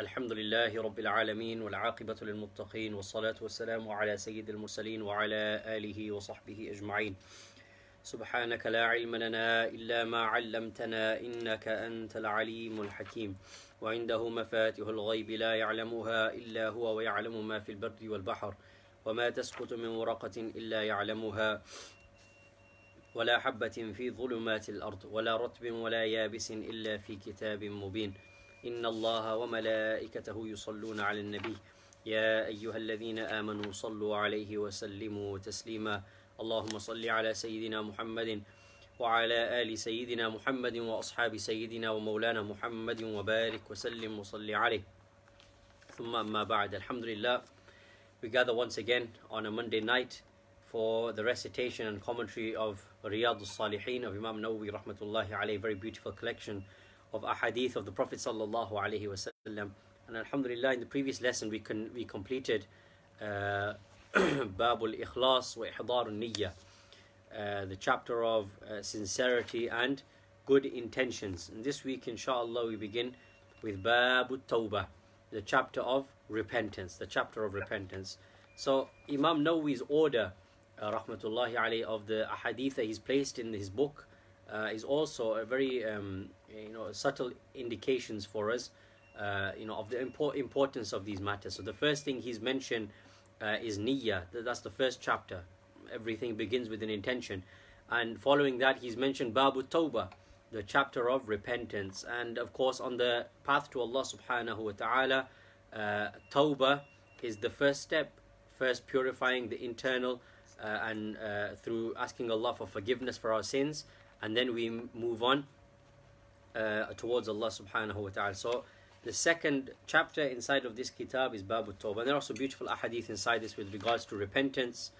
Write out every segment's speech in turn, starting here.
الحمد لله رب العالمين والعاقبة للمتقين والصلاة والسلام على سيد المرسلين وعلى آله وصحبه أجمعين. سبحانك لا علم لنا إلا ما علمتنا إنك أنت العليم الحكيم. وعنده مفاتح الغيب لا يعلمها إلا هو ويعلم ما في البر والبحر وما تسقط من ورقة إلا يعلمها. ولا حبة في ظلمات الأرض ولا رطب ولا يابس إلا في كتاب مبين. إن الله وملائكته يصلون على النبي. يا أيها الذين آمنوا صلوا عليه وسلموا تسليما. اللهم صل على سيدنا محمد وعلى آل سيدنا محمد وأصحاب سيدنا ومولانا محمد وبارك وسلم وصل عليه. ثم أما بعد الحمد لله we gather once again on a Monday night for the recitation and commentary of Riyadh al-Salihin of Imam Nawawi rahmatullahi alayhi, very beautiful collection of ahadith of the Prophet sallallahu alaihi wasallam. And alhamdulillah, in the previous lesson we con- we completed uh, Babul Ikhlas wa Ihdar Niyya, uh, the chapter of uh, sincerity and good intentions. And this week, inshallah, we begin with Babu Tawbah, the chapter of repentance, the chapter of repentance. So Imam Nawawi's order, uh, rahmatullahi alayhi, of the ahadith that he's placed in his book uh, is also a very um, you know subtle indications for us, uh, you know, of the import- importance of these matters. So the first thing he's mentioned uh, is niyyah. That's the first chapter. Everything begins with an intention, and following that he's mentioned babu tawbah, the chapter of repentance, and of course on the path to Allah subhanahu wa taala, uh, tawbah is the first step. First purifying the internal, uh, and uh, through asking Allah for forgiveness for our sins, and then we move on uh, towards Allah subhanahu wa ta'ala. So the second chapter inside of this kitab is Babu Tawbah. And there are also beautiful ahadith inside this with regards to repentance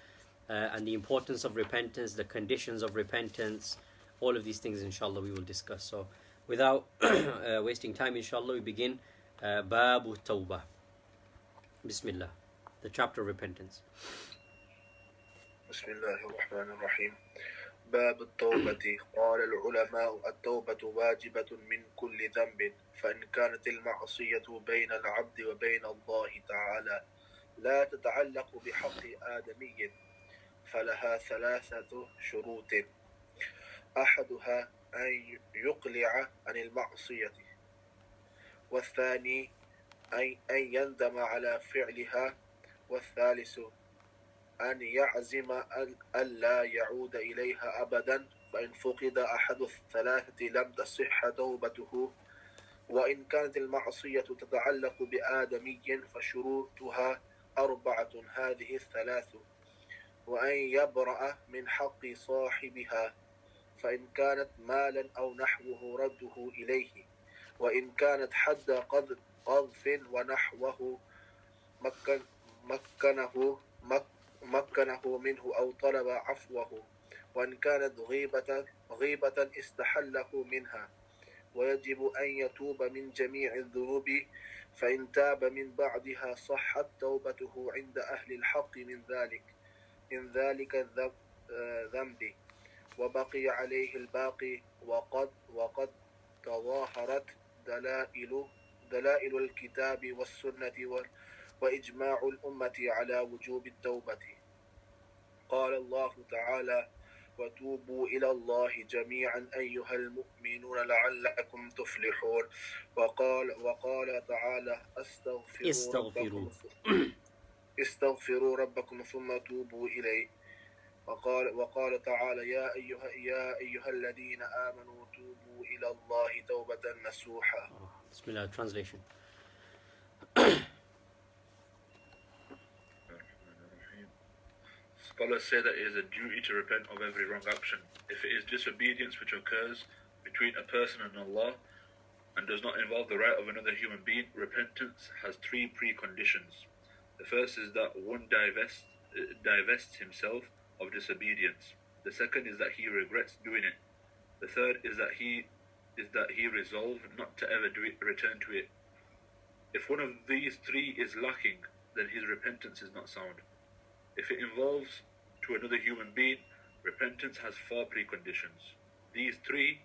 uh, and the importance of repentance, the conditions of repentance, all of these things inshallah we will discuss. So without uh, wasting time inshallah we begin uh, Babu Tawbah. Bismillah. The chapter of repentance. Bismillahirrahmanirrahim. باب التوبة. قال العلماء التوبة واجبة من كل ذنب فإن كانت المعصية بين العبد وبين الله تعالى لا تتعلق بحق آدمي فلها ثلاثة شروط. أحدها أن يقلع عن المعصية والثاني أن يندم على فعلها والثالث أن يعزم ألا يعود إليها أبدا فإن فقد أحد الثلاثة لم تصح توبته. وإن كانت المعصية تتعلق بآدمي فشروطها أربعة هذه الثلاث. وأن يبرأ من حق صاحبها فإن كانت مالا أو نحوه رده إليه. وإن كانت حد قذ- قذف ونحوه مكن مكنه مك مكنه منه أو طلب عفوه وإن كانت غيبة غيبة استحله منها. ويجب أن يتوب من جميع الذنوب فإن تاب من بعدها صحت توبته عند أهل الحق من ذلك من ذلك الذ- آه، ذنب. وبقي عليه الباقي وقد وقد تظاهرت دلائل دلائل الكتاب والسنة وال وإجماع الأمة على وجوب التوبة قال الله تعالى وتوبوا إلى الله جميعا أيها المؤمنون لعلكم تفلحون وقال وقال تعالى أستغفروا استغفروا. ربكم استغفروا ربكم ثم توبوا إليه وقال وقال تعالى يا أيها يا أيها الذين آمنوا توبوا إلى الله توبة نصوحا Bismillah. Translation. Scholars say that it is a duty to repent of every wrong action. If it is disobedience which occurs between a person and Allah and does not involve the right of another human being, repentance has three preconditions. The first is that one divest, uh, divests himself of disobedience. The second is that he regrets doing it. The third is that he is that he resolved not to ever do it, return to it. If one of these three is lacking, then his repentance is not sound. If it involves to another human being, repentance has four preconditions. These three,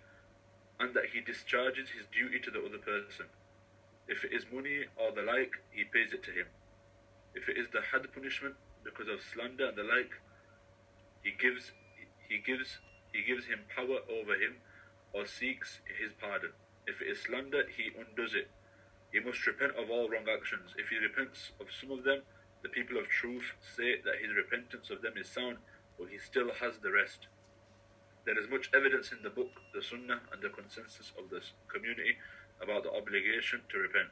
and that he discharges his duty to the other person. If it is money or the like, he pays it to him. If it is the had punishment because of slander and the like, he gives he gives he gives him power over him or seeks his pardon. If it is slander, he undoes it. He must repent of all wrong actions. If he repents of some of them, the people of truth say that his repentance of them is sound, but he still has the rest. There is much evidence in the book, the Sunnah, and the consensus of the community about the obligation to repent.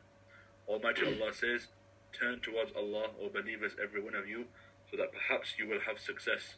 Almighty Allah says, Turn towards Allah, O believers, every one of you, so that perhaps you will have success.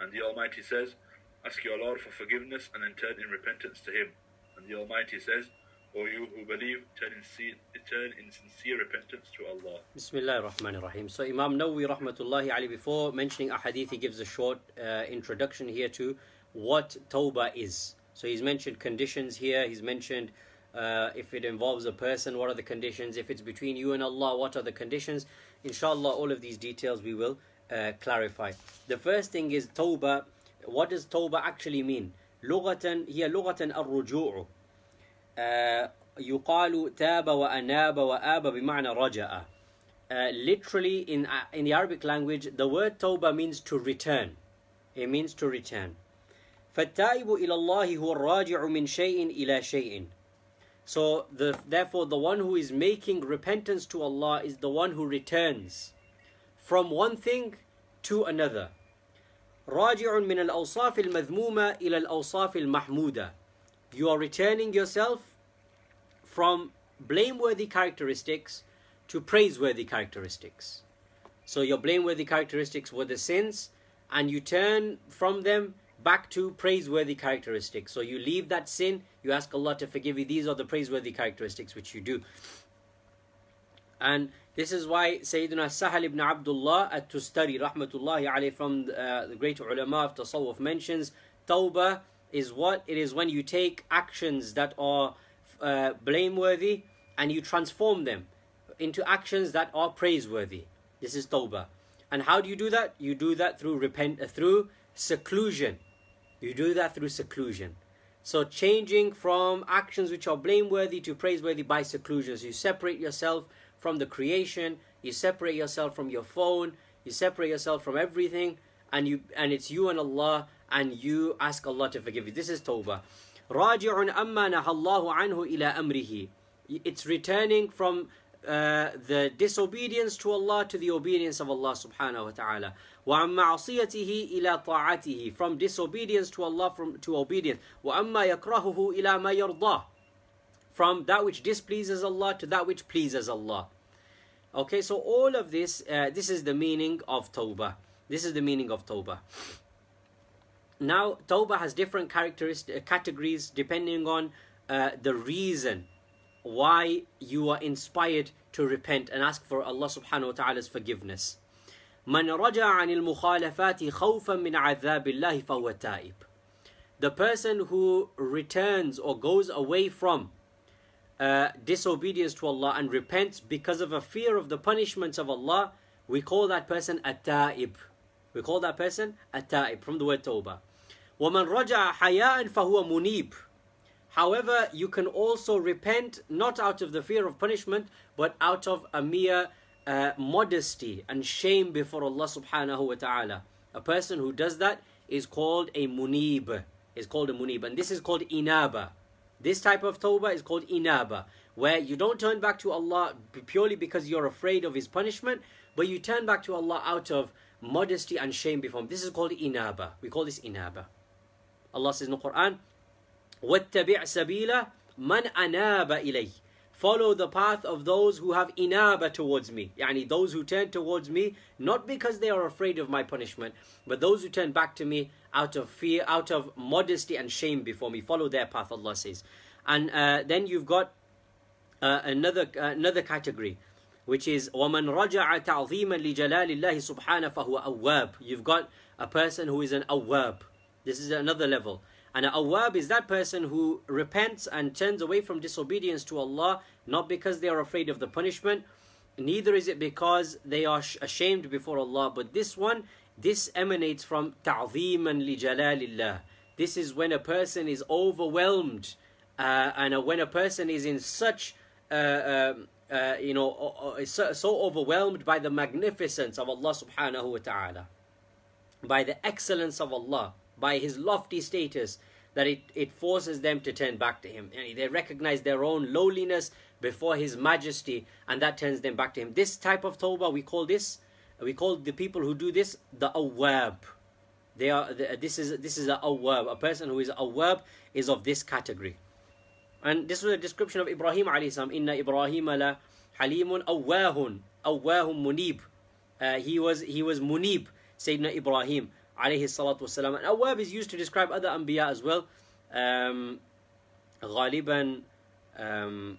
And the Almighty says, Ask your Lord for forgiveness and then turn in repentance to Him. And the Almighty says, O you who believe, turn in, sincere, turn in sincere repentance to Allah. Bismillah ar-Rahman ar-Rahim. So Imam Nawawi rahmatullahi alayhi, before mentioning a hadith, he gives a short uh, introduction here to what tawbah is. So he's mentioned conditions here, he's mentioned uh, if it involves a person, what are the conditions? If it's between you and Allah, what are the conditions? Inshallah, all of these details we will uh, clarify. The first thing is tawbah. What does tawbah actually mean? لغة هي لغة الرجوع uh, يقال تاب وأناب وآب بمعنى رجع uh, literally in, uh, in the Arabic language the word tawbah means to return it means to return فالتائب إلى الله هو الراجع من شيء إلى شيء so the, therefore the one who is making repentance to Allah is the one who returns from one thing to another راجع من الأوصاف المذمومة إلى الأوصاف المحمودة you are returning yourself from blameworthy characteristics to praiseworthy characteristics. So your blameworthy characteristics were the sins, and you turn from them back to praiseworthy characteristics. So you leave that sin, you ask Allah to forgive you. These are the praiseworthy characteristics which you do. And this is why Sayyidina Sahal ibn Abdullah at Tustari, rahmatullahi alayhi, from uh, the great ulama of Tasawwuf mentions, Tawbah is what? It is when you take actions that are uh, blameworthy and you transform them into actions that are praiseworthy. This is tawbah. And how do you do that? You do that through repent uh, through seclusion. You do that through seclusion. So changing from actions which are blameworthy to praiseworthy by seclusion. So you separate yourself from the creation, you separate yourself from your phone, you separate yourself from everything, and you and it's you and Allah, and you ask Allah to forgive you. This is tawbah. راجع أما نهى الله عنه إلى أمره. It's returning from uh, the disobedience to Allah to the obedience of Allah subhanahu wa ta'ala. وعن معصيته إلى طاعته. From disobedience to Allah from, to obedience. وأما يكرهه إلى ما يرضاه. From that which displeases Allah to that which pleases Allah. Okay, so all of this, uh, this is the meaning of tawbah. This is the meaning of tawbah. Now, tawbah has different characteristic uh, categories depending on uh, the reason why you are inspired to repent and ask for Allah subhanahu wa ta'ala's forgiveness. من رجع عن المخالفات خوفا من عذاب الله فهو تائب. The person who returns or goes away from uh, disobedience to Allah and repents because of a fear of the punishments of Allah, we call that person a ta'ib. We call that person a ta'ib from the word tawbah. وَمَنْ رَجَعَ حَيَاءً فَهُوَ munib. However, you can also repent not out of the fear of punishment, but out of a mere uh, modesty and shame before Allah subhanahu wa ta'ala. A person who does that is called a munib. Is called a munib. And this is called inaba. This type of tawbah is called inaba, where you don't turn back to Allah purely because you're afraid of His punishment, but you turn back to Allah out of modesty and shame before Him. This is called inaba. We call this inaba. Allah says in the Quran, وَاتَّبِعْ سَبِيلَ مَنْ أَنَابَ إِلَيْهِ Follow the path of those who have inaba towards me. Yani those who turn towards me, not because they are afraid of my punishment, but those who turn back to me out of fear, out of modesty and shame before me. Follow their path, Allah says. And uh, then you've got uh, another uh, another category, which is وَمَنْ رَجَعَ تَعْظِيمًا لِجَلَالِ اللَّهِ سُبْحَانَهُ فَهُوَ أَوَّابٌ You've got a person who is an awwab. this is another level. And an awwab is that person who repents and turns away from disobedience to Allah, not because they are afraid of the punishment, neither is it because they are ashamed before Allah, but this one, this emanates from ta'zeeman li jalalillah. This is when a person is overwhelmed uh, and when a person is in such uh, um, uh, you know, so, so overwhelmed by the magnificence of Allah subhanahu wa ta'ala, by the excellence of Allah, by His lofty status, that it, it forces them to turn back to Him. And they recognize their own lowliness before His majesty, and that turns them back to Him. This type of tawbah, we call this, we call the people who do this the awab. They are this is this is a awab. A person who is awab is of this category. And this was a description of Ibrahim alayhi. Inna Ibrahim la halimun awahun awahun munib. Uh, he was he was munib. Sayyidina Ibrahim alayhi salatu wasalam. And awab is used to describe other anbiya as well. Um, غالبا um,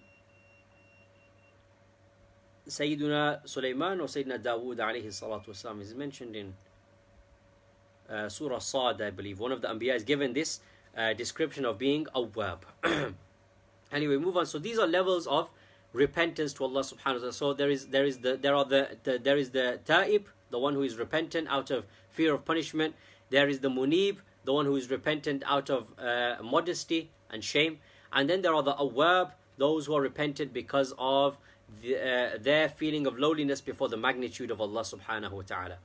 Sayyidina Sulaiman or Sayyidina Dawood alayhi salatu wasalam is mentioned in uh, Surah Sad, I believe. One of the Anbiya is given this uh, description of being awwab. anyway, move on. So these are levels of repentance to Allah subhanahu wa ta'ala. So there is there is the there are the, the there is the ta'ib, the one who is repentant out of fear of punishment. There is the munib, the one who is repentant out of uh, modesty and shame. And then there are the awab, those who are repentant because of the, uh, their feeling of lowliness before the magnitude of Allah subhanahu wa ta'ala.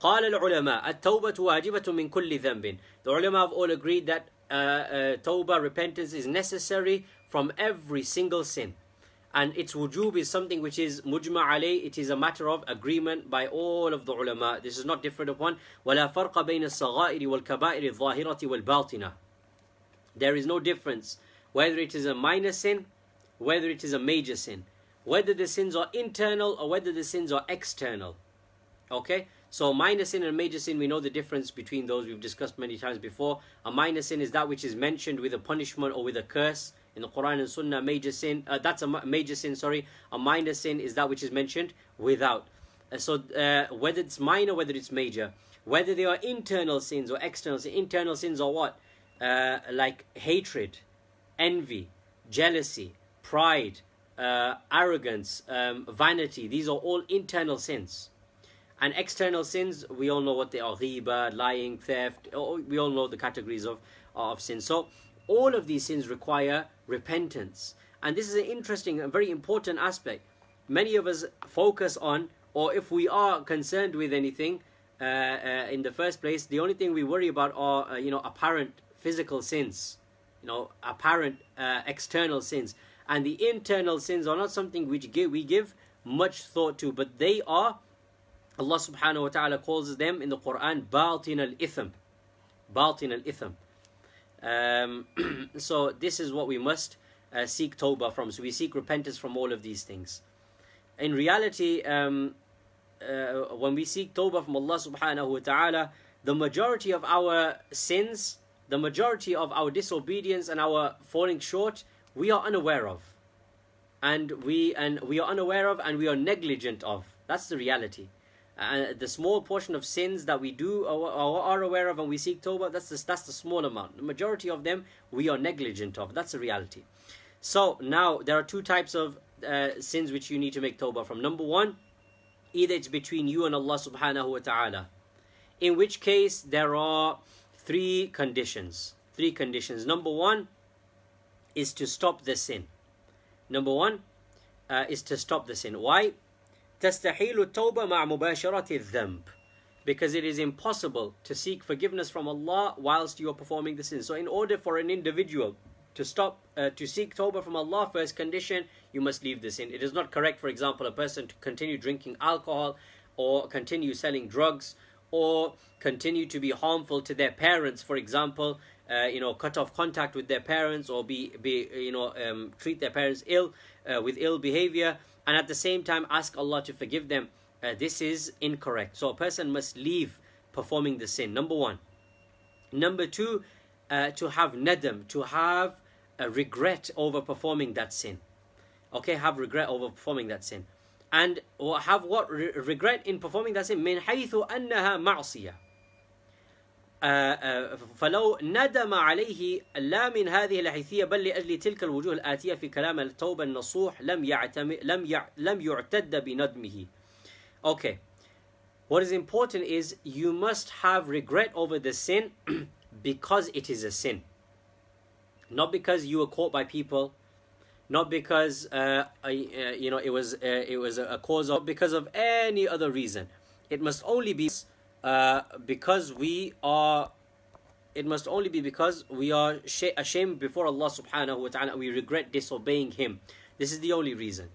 قال العلماء التوبة واجبة من كل ذنب The ulama have all agreed that uh, uh, tawbah, repentance is necessary from every single sin. And its wujub is something which is mujma alayh, it is a matter of agreement by all of the ulama. This is not different upon. ولا فرق بين الصغائر والكبائر الظاهرة والباطنة. There is no difference whether it is a minor sin, whether it is a major sin, whether the sins are internal or whether the sins are external. Okay? So minor sin and major sin, we know the difference between those we've discussed many times before. A minor sin is that which is mentioned with a punishment or with a curse. In the Quran and Sunnah, major sin, uh, that's a major sin, sorry. A minor sin is that which is mentioned without. Uh, so uh, whether it's minor, whether it's major, whether they are internal sins or external sins, internal sins are what? Uh, like hatred, envy, jealousy, pride, uh, arrogance, um, vanity. These are all internal sins. And external sins, we all know what they are ghiba, lying, theft. We all know the categories of, of sin. So, all of these sins require repentance. And this is an interesting and very important aspect. Many of us focus on, or if we are concerned with anything uh, uh, in the first place, the only thing we worry about are, uh, you know, apparent physical sins, you know, apparent uh, external sins. And the internal sins are not something which give, we give much thought to, but they are Allah subhanahu wa ta'ala calls them in the Quran Batin al Ithm. Batin al Ithm. Um, so this is what we must uh, seek tawbah from. So we seek repentance from all of these things. In reality, um, uh, when we seek tawbah from Allah subhanahu wa ta'ala, the majority of our sins, the majority of our disobedience and our falling short, we are unaware of. And we and we are unaware of and we are negligent of. That's the reality and the small portion of sins that we do or, or are aware of and we seek tawbah, that's the, that's the small amount. The majority of them we are negligent of. That's the reality. So now there are two types of uh, sins which you need to make tawbah from. Number one, either it's between you and Allah subhanahu wa ta'ala, in which case there are three conditions. Three conditions. Number one is to stop the sin. Number one uh, is to stop the sin. Why? تستحيل التوبة مع مباشرة الذنب because it is impossible to seek forgiveness from Allah whilst you are performing the sin. So in order for an individual to stop uh, to seek tawbah from Allah first condition you must leave the sin. It is not correct for example a person to continue drinking alcohol or continue selling drugs or continue to be harmful to their parents for example uh, you know cut off contact with their parents or be be you know um, treat their parents ill uh, with ill behavior and at the same time ask Allah to forgive them, uh, this is incorrect. So a person must leave performing the sin. Number one. Number two, uh, to have nadam, to have a regret over performing that sin. Okay, have regret over performing that sin. And have what? Re- regret in performing that sin. من حيث أنها معصية. فلو ندم عليه لا من هذه الحيثية بل لأجل تلك الوجوه الآتية في كلام التوبة النصوح لم يعتم لم يع لم يعتد بندمه. Okay. What is important is you must have regret over the sin because it is a sin. Not because you were caught by people, not because uh, I, uh, you know it was uh, it was a cause of because of any other reason. It must only be uh, because we are. It must only be because we are ashamed before Allah Subhanahu wa Taala. We regret disobeying Him. This is the only reason.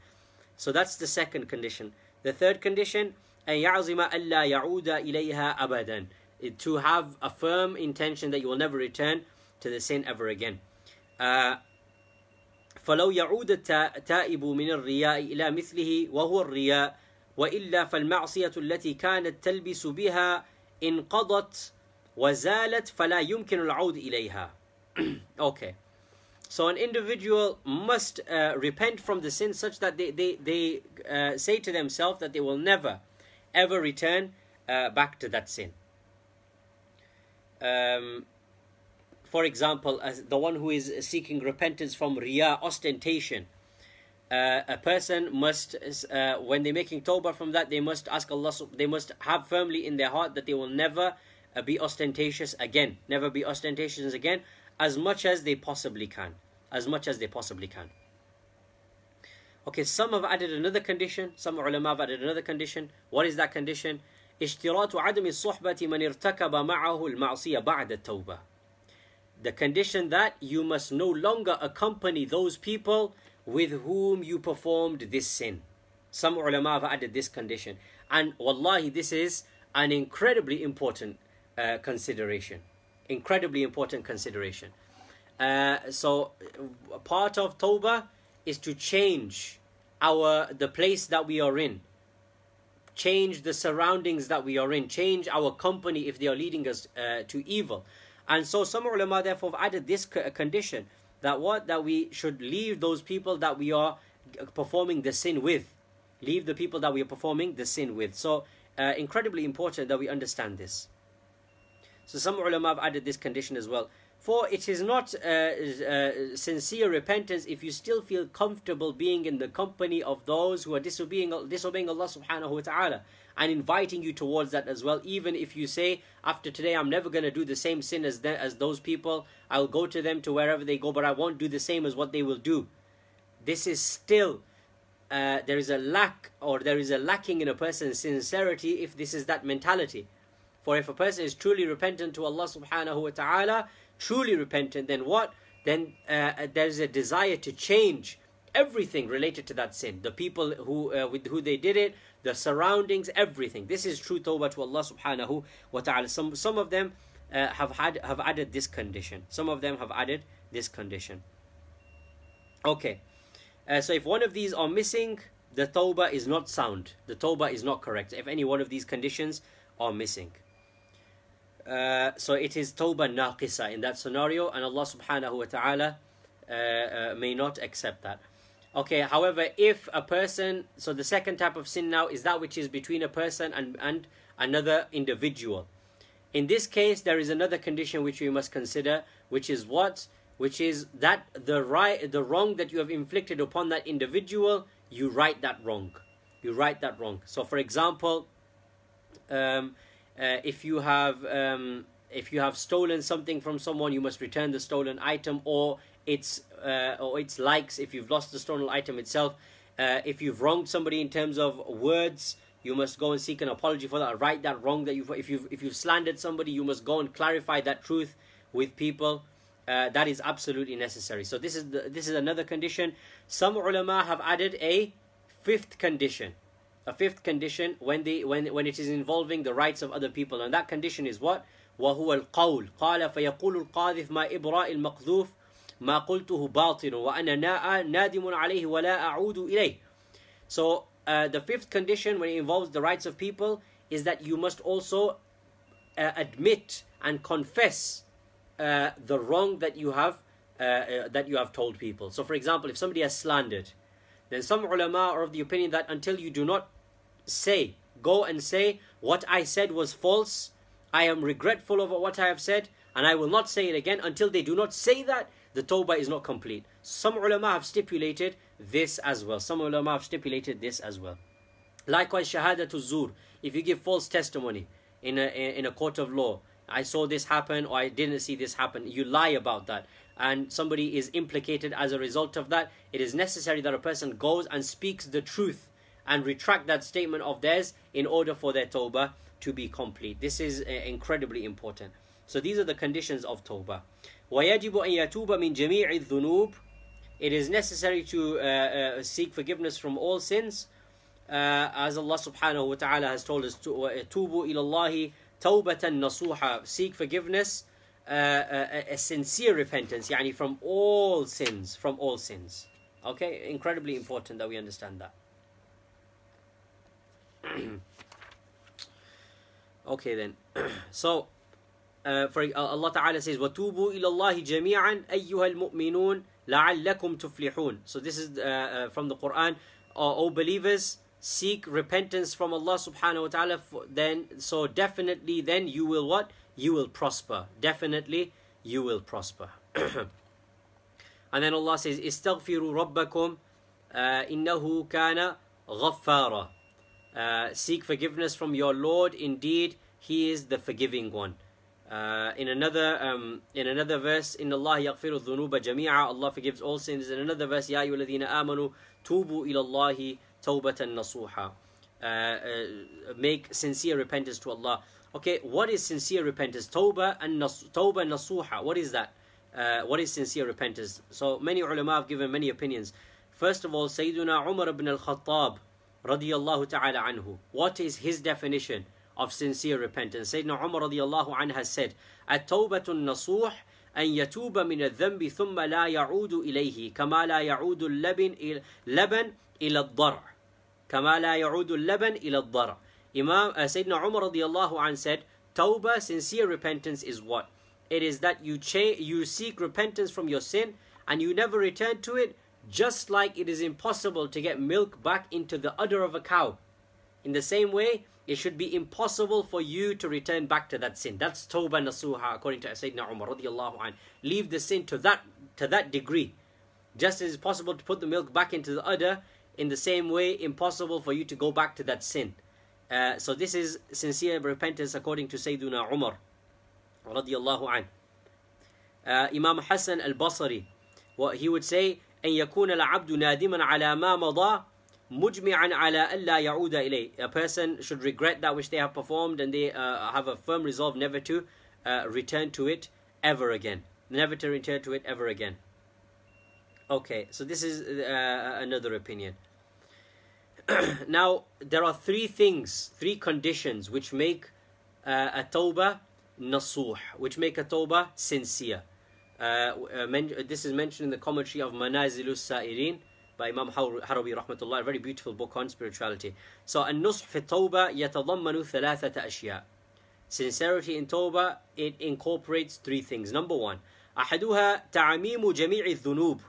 So that's the second condition. The third condition, أن يعزم ألا يعود إليها أبدا. To have a firm intention that you will never return to the sin ever again. Uh, فلو يعود التائب من الرياء إلى مثله وهو الرياء وإلا فالمعصية التي كانت تلبس بها انقضت وزالت فلا يمكن العود إليها. okay. So an individual must uh, repent from the sin such that they, they, they uh, say to themselves that they will never ever return uh, back to that sin. Um, for example, as the one who is seeking repentance from riya, ostentation, uh, a person must, uh, when they're making tawbah from that, they must ask Allah, they must have firmly in their heart that they will never uh, be ostentatious again, never be ostentatious again, as much as they possibly can, as much as they possibly can. Okay, some have added another condition, some ulama have added another condition. What is that condition? اشتراط عدم الصحبة من ارتكب معه المعصية بعد التوبة the condition that you must no longer accompany those people with whom you performed this sin. Some ulama have added this condition. And wallahi, this is an incredibly important uh, consideration. Incredibly important consideration. Uh, so, part of Tawbah is to change our the place that we are in change the surroundings that we are in change our company if they are leading us uh, to evil and so some ulama therefore have added this condition that what that we should leave those people that we are performing the sin with. Leave the people that we are performing the sin with. So uh, incredibly important that we understand this. So some ulama have added this condition as well. For it is not uh, uh, sincere repentance if you still feel comfortable being in the company of those who are disobeying, disobeying Allah subhanahu wa ta'ala and inviting you towards that as well. Even if you say, after today, I'm never going to do the same sin as, the, as those people, I'll go to them to wherever they go, but I won't do the same as what they will do. This is still, uh, there is a lack or there is a lacking in a person's sincerity if this is that mentality. For if a person is truly repentant to Allah subhanahu wa ta'ala, truly repentant, then what? Then uh, there's a desire to change everything related to that sin. The people who uh, with who they did it, the surroundings, everything. This is true tawbah to Allah subhanahu wa ta'ala. Some, some of them uh, have, had, have added this condition. Some of them have added this condition. Okay. Uh, so if one of these are missing, the tawbah is not sound. The tawbah is not correct. If any one of these conditions are missing. Uh, so it is tawbah naqisa in that scenario, and Allah subhanahu wa ta'ala uh, uh, may not accept that. Okay, however, if a person, so the second type of sin now is that which is between a person and, and another individual. In this case, there is another condition which we must consider, which is what? Which is that the right, the wrong that you have inflicted upon that individual, you right that wrong. You right that wrong. So, for example, um, uh, if you have um, if you have stolen something from someone, you must return the stolen item, or its uh, or its likes if you've lost the stolen item itself. Uh, if you've wronged somebody in terms of words, you must go and seek an apology for that. Right that wrong that you've if you've if you've slandered somebody, you must go and clarify that truth with people. Uh, that is absolutely necessary. So this is the, this is another condition. Some ulama have added a fifth condition, a fifth condition when the when when it is involving the rights of other people, and that condition is what وهو القول قال فيقول القاذف ما إبراء المقذوف ما قلته باطل وأنا نادم عليه ولا أعود إليه So uh, the fifth condition when it involves the rights of people is that you must also uh, admit and confess uh, the wrong that you have uh, uh, that you have told people. So for example, if somebody has slandered, then some ulama are of the opinion that until you do not say, go and say, what I said was false, I am regretful over what I have said, and I will not say it again until they do not say that, the tawbah is not complete. Some ulama have stipulated this as well. Some ulama have stipulated this as well. Likewise, shahadatul zur. If you give false testimony in a, in a court of law, I saw this happen or I didn't see this happen. You lie about that. And somebody is implicated as a result of that. It is necessary that a person goes and speaks the truth and retract that statement of theirs in order for their tawbah to be complete. This is uh, incredibly important. So these are the conditions of tawbah. ويجب أن يتوب من جميع الذنوب It is necessary to uh, uh, seek forgiveness from all sins. Uh, as Allah subhanahu wa ta'ala has told us, tubu ilallahi tawbatan nasuha. Seek forgiveness, uh, a, a, sincere repentance, yani from all sins, from all sins. Okay, incredibly important that we understand that. okay then. so, uh, for uh, Allah Ta'ala says, وَتُوبُوا إِلَى اللَّهِ جَمِيعًا أَيُّهَا الْمُؤْمِنُونَ لَعَلَّكُمْ تُفْلِحُونَ So this is uh, uh, from the Quran. O believers, seek repentance from Allah subhanahu wa ta'ala then so definitely then you will what you will prosper definitely you will prosper and then Allah says استغفروا ربكم إنه كان غفارا uh, seek forgiveness from your Lord indeed he is the forgiving one uh, in another um, in another verse in Allah يغفر الذنوب جميعا Allah forgives all sins in another verse يا أيها الذين آمنوا توبوا إلى الله توبة نصوحا uh, uh, make sincere repentance to Allah okay what is sincere repentance توبة and nas- توبة نصوحا what is that uh, what is sincere repentance so many ulama have given many opinions first of all Sayyiduna Umar ibn al-Khattab radiyallahu ta'ala anhu what is his definition of sincere repentance Sayyidina Umar radiyallahu anhu has said التوبة النصوح أن يتوب من الذنب ثم لا يعود إليه كما لا يعود اللبن لبن إلى الضرع كما لا يعود اللبن إلى الضرع Imam uh, Sayyidina Umar radiallahu anh said Tawbah, sincere repentance is what? It is that you cha- you seek repentance from your sin and you never return to it just like it is impossible to get milk back into the udder of a cow. In the same way, it should be impossible for you to return back to that sin. That's tawbah nasuha according to Sayyidina Umar radiallahu anh. Leave the sin to that to that degree. Just as it's possible to put the milk back into the udder, in the same way, impossible for you to go back to that sin. Uh, so this is sincere repentance according to Sayyidina Umar radiallahu anh. Uh, Imam Hassan al-Basri, what he would say, أن يكون العبد نادما على ما مضى mujmi'an ala alla ya'uda ilay. A person should regret that which they have performed and they uh, have a firm resolve never to uh, return to it ever again. Never to return to it ever again. Okay, so this is uh, another opinion. now, there are three things, three conditions which make uh, a tawbah nasuh, which make a tawbah sincere. Uh, uh, this is mentioned in the commentary of Manazilus Sa'irin by Imam Harawi rahmatullah, a very beautiful book on spirituality. So, النصح في التوبة يتضمن ثلاثة أشياء. Sincerity in tawbah, it incorporates three things. Number one, أحدها تعميم جميع الذنوب.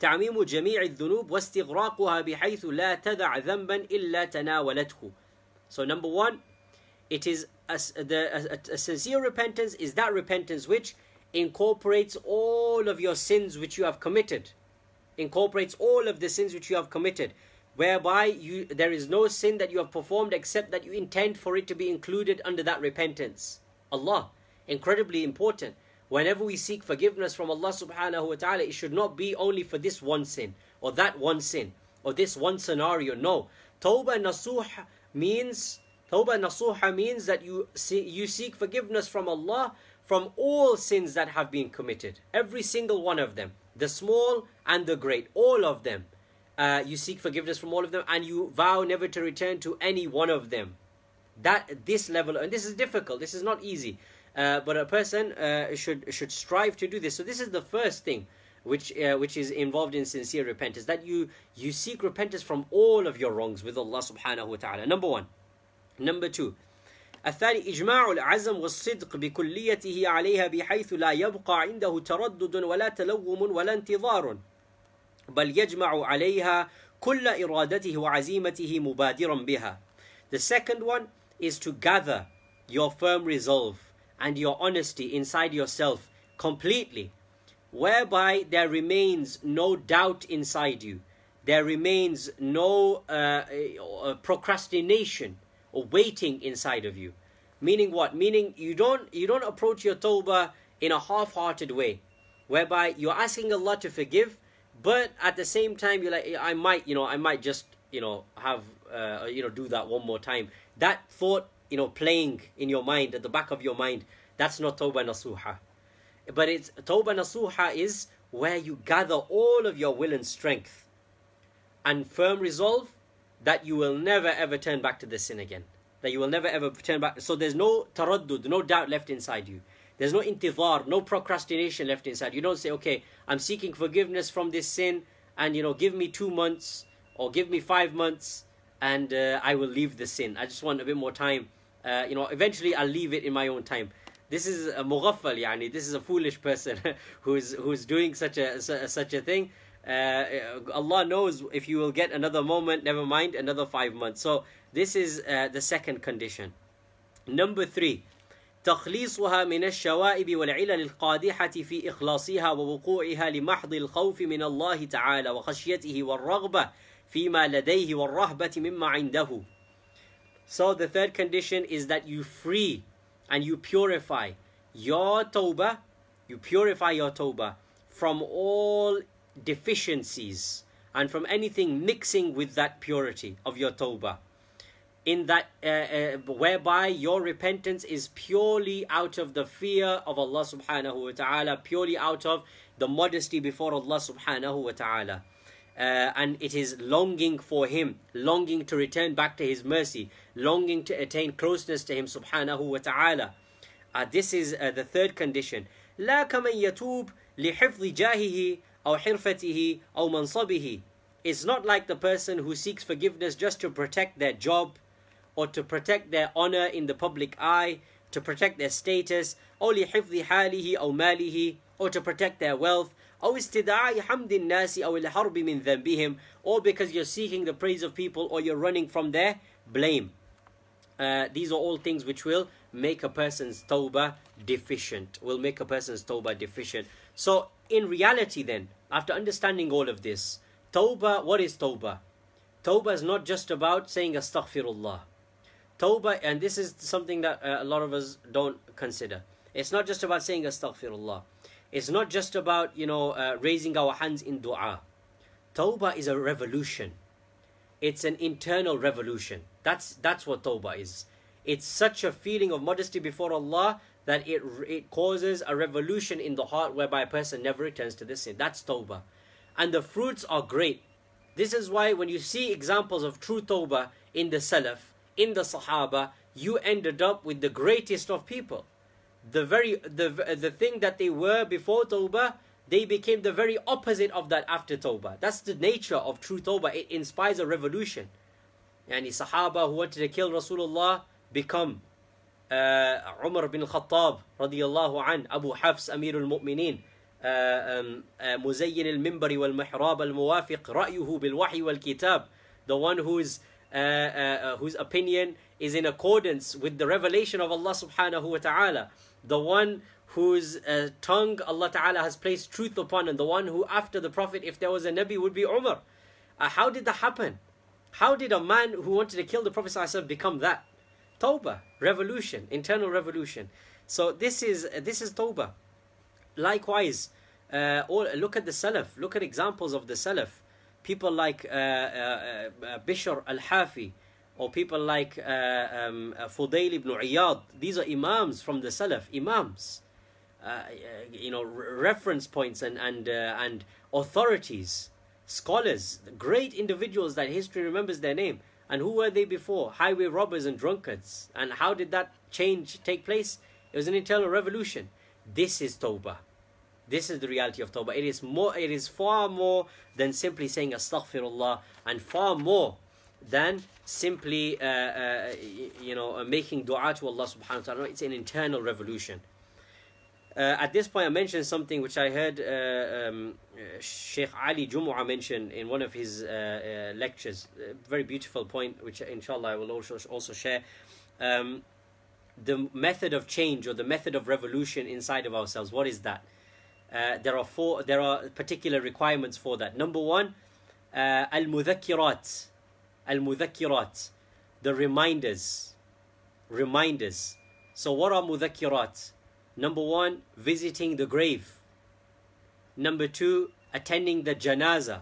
تعميم جميع الذنوب واستغراقها بحيث لا تدع ذنبا إلا تناولته. So number one, it is a, the, a, a sincere repentance is that repentance which incorporates all of your sins which you have committed. Incorporates all of the sins which you have committed. Whereby you there is no sin that you have performed except that you intend for it to be included under that repentance. Allah. Incredibly important. Whenever we seek forgiveness from Allah subhanahu wa ta'ala, it should not be only for this one sin or that one sin or this one scenario. No. Tawbah nasuh means Tawbah nasuha means that you see, you seek forgiveness from Allah from all sins that have been committed. Every single one of them. The small and the great. All of them. Uh, you seek forgiveness from all of them and you vow never to return to any one of them. That this level and this is difficult. This is not easy. Uh, but a person uh, should should strive to do this. So this is the first thing which uh, which is involved in sincere repentance that you you seek repentance from all of your wrongs with Allah subhanahu wa ta'ala. Number 1. Number 2. الثاني إجماع العزم والصدق بكليته عليها بحيث لا يبقى عنده تردد ولا تلوم ولا انتظار بل يجمع عليها كل إرادته وعزيمته مبادرا بها. The second one is to gather your firm resolve and your honesty inside yourself completely, whereby there remains no doubt inside you, there remains no uh, uh, procrastination waiting inside of you. Meaning what? Meaning you don't you don't approach your tawbah in a half-hearted way, whereby you're asking Allah to forgive, but at the same time you're like, I might, you know, I might just, you know, have, uh, you know, do that one more time. That thought, you know, playing in your mind at the back of your mind, that's not tawbah nasuha. But it's tawbah nasuha is where you gather all of your will and strength and firm resolve that you will never ever turn back to the sin again. That you will never ever turn back. So there's no taraddud, no doubt left inside you. There's no intidhar, no procrastination left inside. You don't say, okay, I'm seeking forgiveness from this sin, and you know, give me two months or give me five months, and uh, I will leave the sin. I just want a bit more time. Uh, you know, eventually I'll leave it in my own time. This is a mughaffal, yani. This is a foolish person who's who's doing such a such a thing. Uh, Allah knows if you will get another moment, never mind another five months. So this is uh, the second condition. Number three, تخليصها من الشوائب والعلل القادحة في إخلاصها ووقوعها لمحض الخوف من الله تعالى وخشيته والرغبة فيما لديه والرهبة مما عنده. So the third condition is that you free and you purify your tawbah, you purify your tawbah from all deficiencies and from anything mixing with that purity of your tawbah in that uh, uh, whereby your repentance is purely out of the fear of Allah subhanahu wa ta'ala purely out of the modesty before Allah subhanahu wa ta'ala uh, and it is longing for him longing to return back to his mercy longing to attain closeness to him subhanahu wa ta'ala uh, this is uh, the third condition لا كمن يتوب لحفظ جاهه أو حرفته أو منصبه it's not like the person who seeks forgiveness just to protect their job or to protect their honor in the public eye, to protect their status, أو لحفظ حاله أو ماله, or to protect their wealth, أو استدعاء حمد الناس أو الحرب من ذنبهم, or because you're seeking the praise of people or you're running from their blame. Uh, these are all things which will make a person's tawbah deficient, will make a person's tawbah deficient. So, in reality, then, after understanding all of this, tawbah, what is tawbah? Tawbah is not just about saying astaghfirullah. Tawbah, and this is something that uh, a lot of us don't consider. It's not just about saying astaghfirullah. It's not just about, you know, uh, raising our hands in dua. Tawbah is a revolution. It's an internal revolution. That's that's what tawbah is. It's such a feeling of modesty before Allah that it it causes a revolution in the heart whereby a person never returns to this sin. That's tawbah. And the fruits are great. This is why when you see examples of true tawbah in the Salaf, in the Sahaba, you ended up with the greatest of people. The very the the thing that they were before Tawbah, they became the very opposite of that after Tawbah. That's the nature of true Tawbah. It inspires a revolution. Yani Sahaba who wanted to kill Rasulullah become uh, Umar bin Khattab radiallahu an, Abu Hafs Amir al-Mu'mineen, مزين المنبر والمحراب الموافق رأيه بالوحي والكتاب the one who is uh, uh, whose opinion is in accordance with the revelation of Allah subhanahu wa ta'ala, the one whose uh, tongue Allah ta'ala has placed truth upon, and the one who after the Prophet, if there was a Nabi, would be Umar. Uh, how did that happen? How did a man who wanted to kill the Prophet ﷺ become that? Tawbah, revolution, internal revolution. So this is this is Tawbah. Likewise, uh, all, look at the Salaf. Look at examples of the Salaf people like uh, uh, uh, Bishr al-Hafi or people like um, Fudayl ibn Iyad. These are imams from the Salaf, imams. you know, reference points and, and, and authorities, scholars, great individuals that history remembers their name. And who were they before? Highway robbers and drunkards. And how did that change take place? It was an internal revolution. This is Tawbah. This is the reality of Tawbah. It is more it is far more than simply saying astaghfirullah and far more than simply uh, uh, you know uh, making dua to Allah subhanahu wa ta'ala. It's an internal revolution. Uh, at this point, I mentioned something which I heard uh, um, Sheikh Ali Jumu'ah mention in one of his uh, lectures. A very beautiful point, which inshallah I will also also share. Um, the method of change or the method of revolution inside of ourselves. What is that? Uh, there are four. There are particular requirements for that. Number one, uh, al mudhakirat, al mudhakirat, the reminders, reminders. So what are mudhakirat? Number one, visiting the grave. Number two, attending the janaza.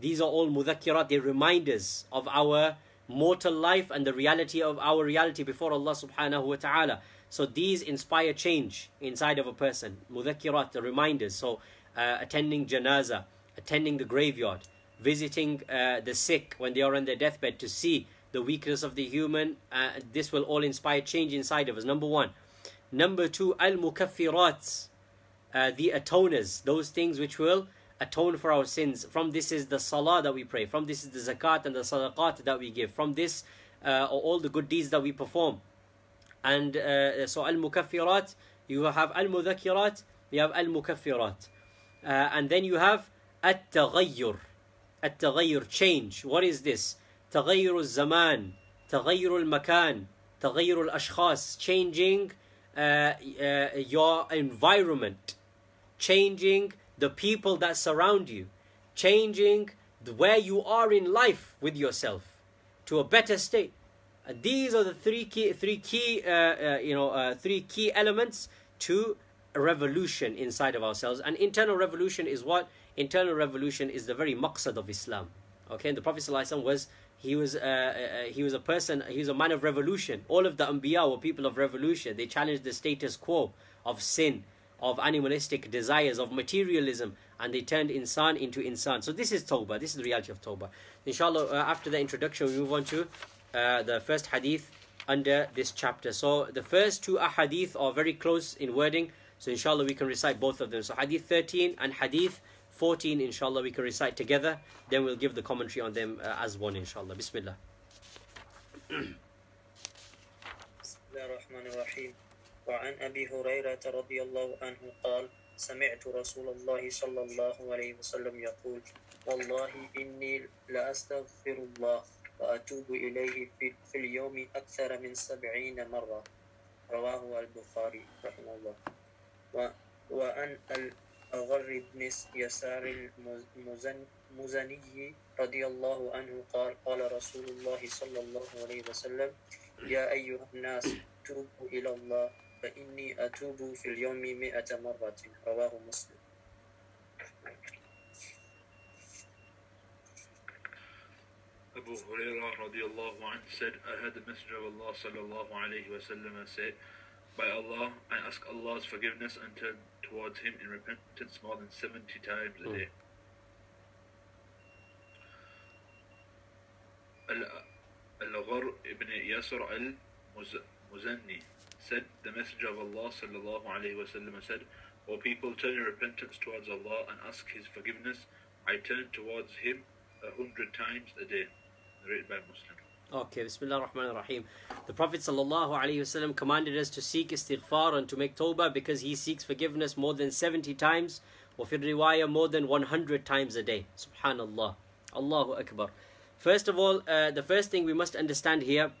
These are all mudhakirat, they're reminders of our mortal life and the reality of our reality before Allah subhanahu wa ta'ala. So these inspire change inside of a person. Mudhakirat, the reminders. So uh, attending janaza, attending the graveyard, visiting uh, the sick when they are on their deathbed to see the weakness of the human. Uh, this will all inspire change inside of us. Number one. Number two, al mukaffirat, uh, the atoners, those things which will atone for our sins. From this is the salah that we pray. From this is the zakat and the sadaqat that we give. From this uh, all the good deeds that we perform. And uh, so al mukaffirat, you have al mudhakirat, you have al mukaffirat, uh, and then you have at taghayyur, at taghayyur change. What is this? Taghayyur zaman, taghayyur al makan, taghayyur al ashkhas, changing uh, uh, your environment changing the people that surround you changing the, where you are in life with yourself to a better state. Uh, these are the three key three key uh, uh, you know uh, three key elements to revolution inside of ourselves. And internal revolution is what? Internal revolution is the very maqsad of islam. Okay and the prophet ﷺ was he was uh, uh, he was a person he was a man of revolution. All of the anbiya were people of revolution. They challenged the status quo of sin of animalistic desires of materialism and they turned insan into insan. So this is tawbah. This is the reality of tawbah. Inshallah uh, after the introduction we move on to uh, the first hadith under this chapter. So the first two ahadith are very close in wording. So inshallah we can recite both of them. So hadith 13 and hadith 14 inshallah we can recite together then we'll give the commentary on them uh, as one inshallah bismillah بسم الله الرحمن الرحيم وعن أبي هريرة رضي الله عنه قال سمعت رسول الله صلى الله عليه وسلم يقول والله إني لأستغفر الله وأتوب إليه في, في اليوم أكثر من سبعين مرة رواه البخاري رحمه الله و وأن الأغر بن يسار المزني رضي الله عنه قال قال رسول الله صلى الله عليه وسلم يا أيها الناس توبوا إلى الله فإني أتوب في اليوم مئة مرة. رواه مسلم. Abu Hurairah radiallahu anh said, I heard the Messenger of Allah sallallahu alayhi wasallam say, By Allah, I ask Allah's forgiveness and turn towards Him in repentance more than 70 times a Mm. day. Al- Al-Ghar ibn Yasr al-Muzanni said, the Messenger of Allah sallallahu alayhi wasallam said, O people, turn your repentance towards Allah and ask His forgiveness. I turn towards Him a hundred times a day. Narrated by Muslim. Okay, Bismillah ar-Rahman ar-Rahim. The Prophet wasallam commanded us to seek istighfar and to make tawbah because he seeks forgiveness more than 70 times, or fi riwayah more than 100 times a day. Subhanallah. Allahu Akbar. First of all, uh, the first thing we must understand here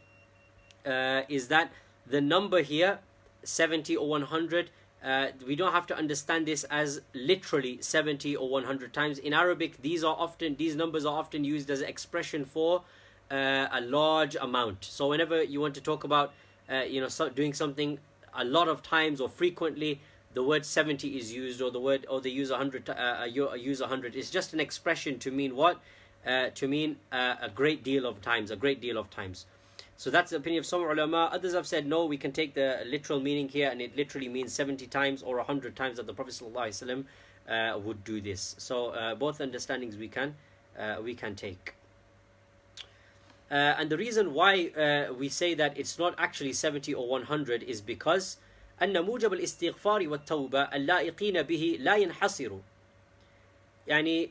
uh, is that the number here, 70 or 100, uh, we don't have to understand this as literally 70 or 100 times. In Arabic, these are often these numbers are often used as expression for uh, a large amount. So whenever you want to talk about, uh, you know, so doing something a lot of times or frequently, the word 70 is used, or the word, or they use 100, ti- uh, uh, you- use 100. It's just an expression to mean what? Uh, to mean uh, a great deal of times, a great deal of times. So that's the opinion of some ulama. Others have said no, we can take the literal meaning here, and it literally means 70 times or 100 times that the Prophet uh, would do this. So uh, both understandings we can uh, we can take. Uh, and the reason why uh, we say that it's not actually 70 or 100 is because أن موجب الاستغفار والتوبة اللائقين به لا ينحصر يعني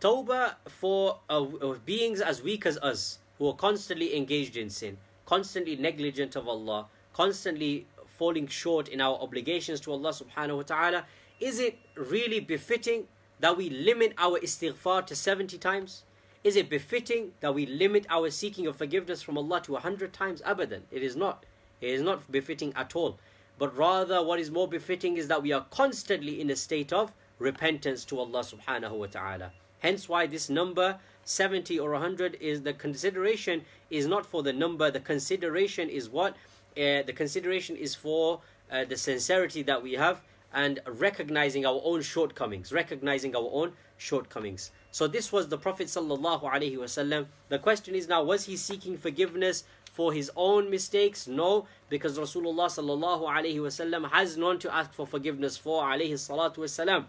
توبة for uh, uh, beings as weak as us who are constantly engaged in sin constantly negligent of Allah constantly falling short in our obligations to Allah subhanahu wa ta'ala is it really befitting that we limit our istighfar to 70 times Is it befitting that we limit our seeking of forgiveness from Allah to a 100 times abadan? It is not. It is not befitting at all. But rather what is more befitting is that we are constantly in a state of repentance to Allah subhanahu wa ta'ala. Hence why this number 70 or 100 is the consideration is not for the number. The consideration is what? Uh, the consideration is for uh, the sincerity that we have and recognizing our own shortcomings, recognizing our own shortcomings. So this was the Prophet sallallahu alaihi wasallam. The question is now, was he seeking forgiveness for his own mistakes? No, because Rasulullah sallallahu alaihi wasallam has none to ask for forgiveness for alayhi salatu wasalam.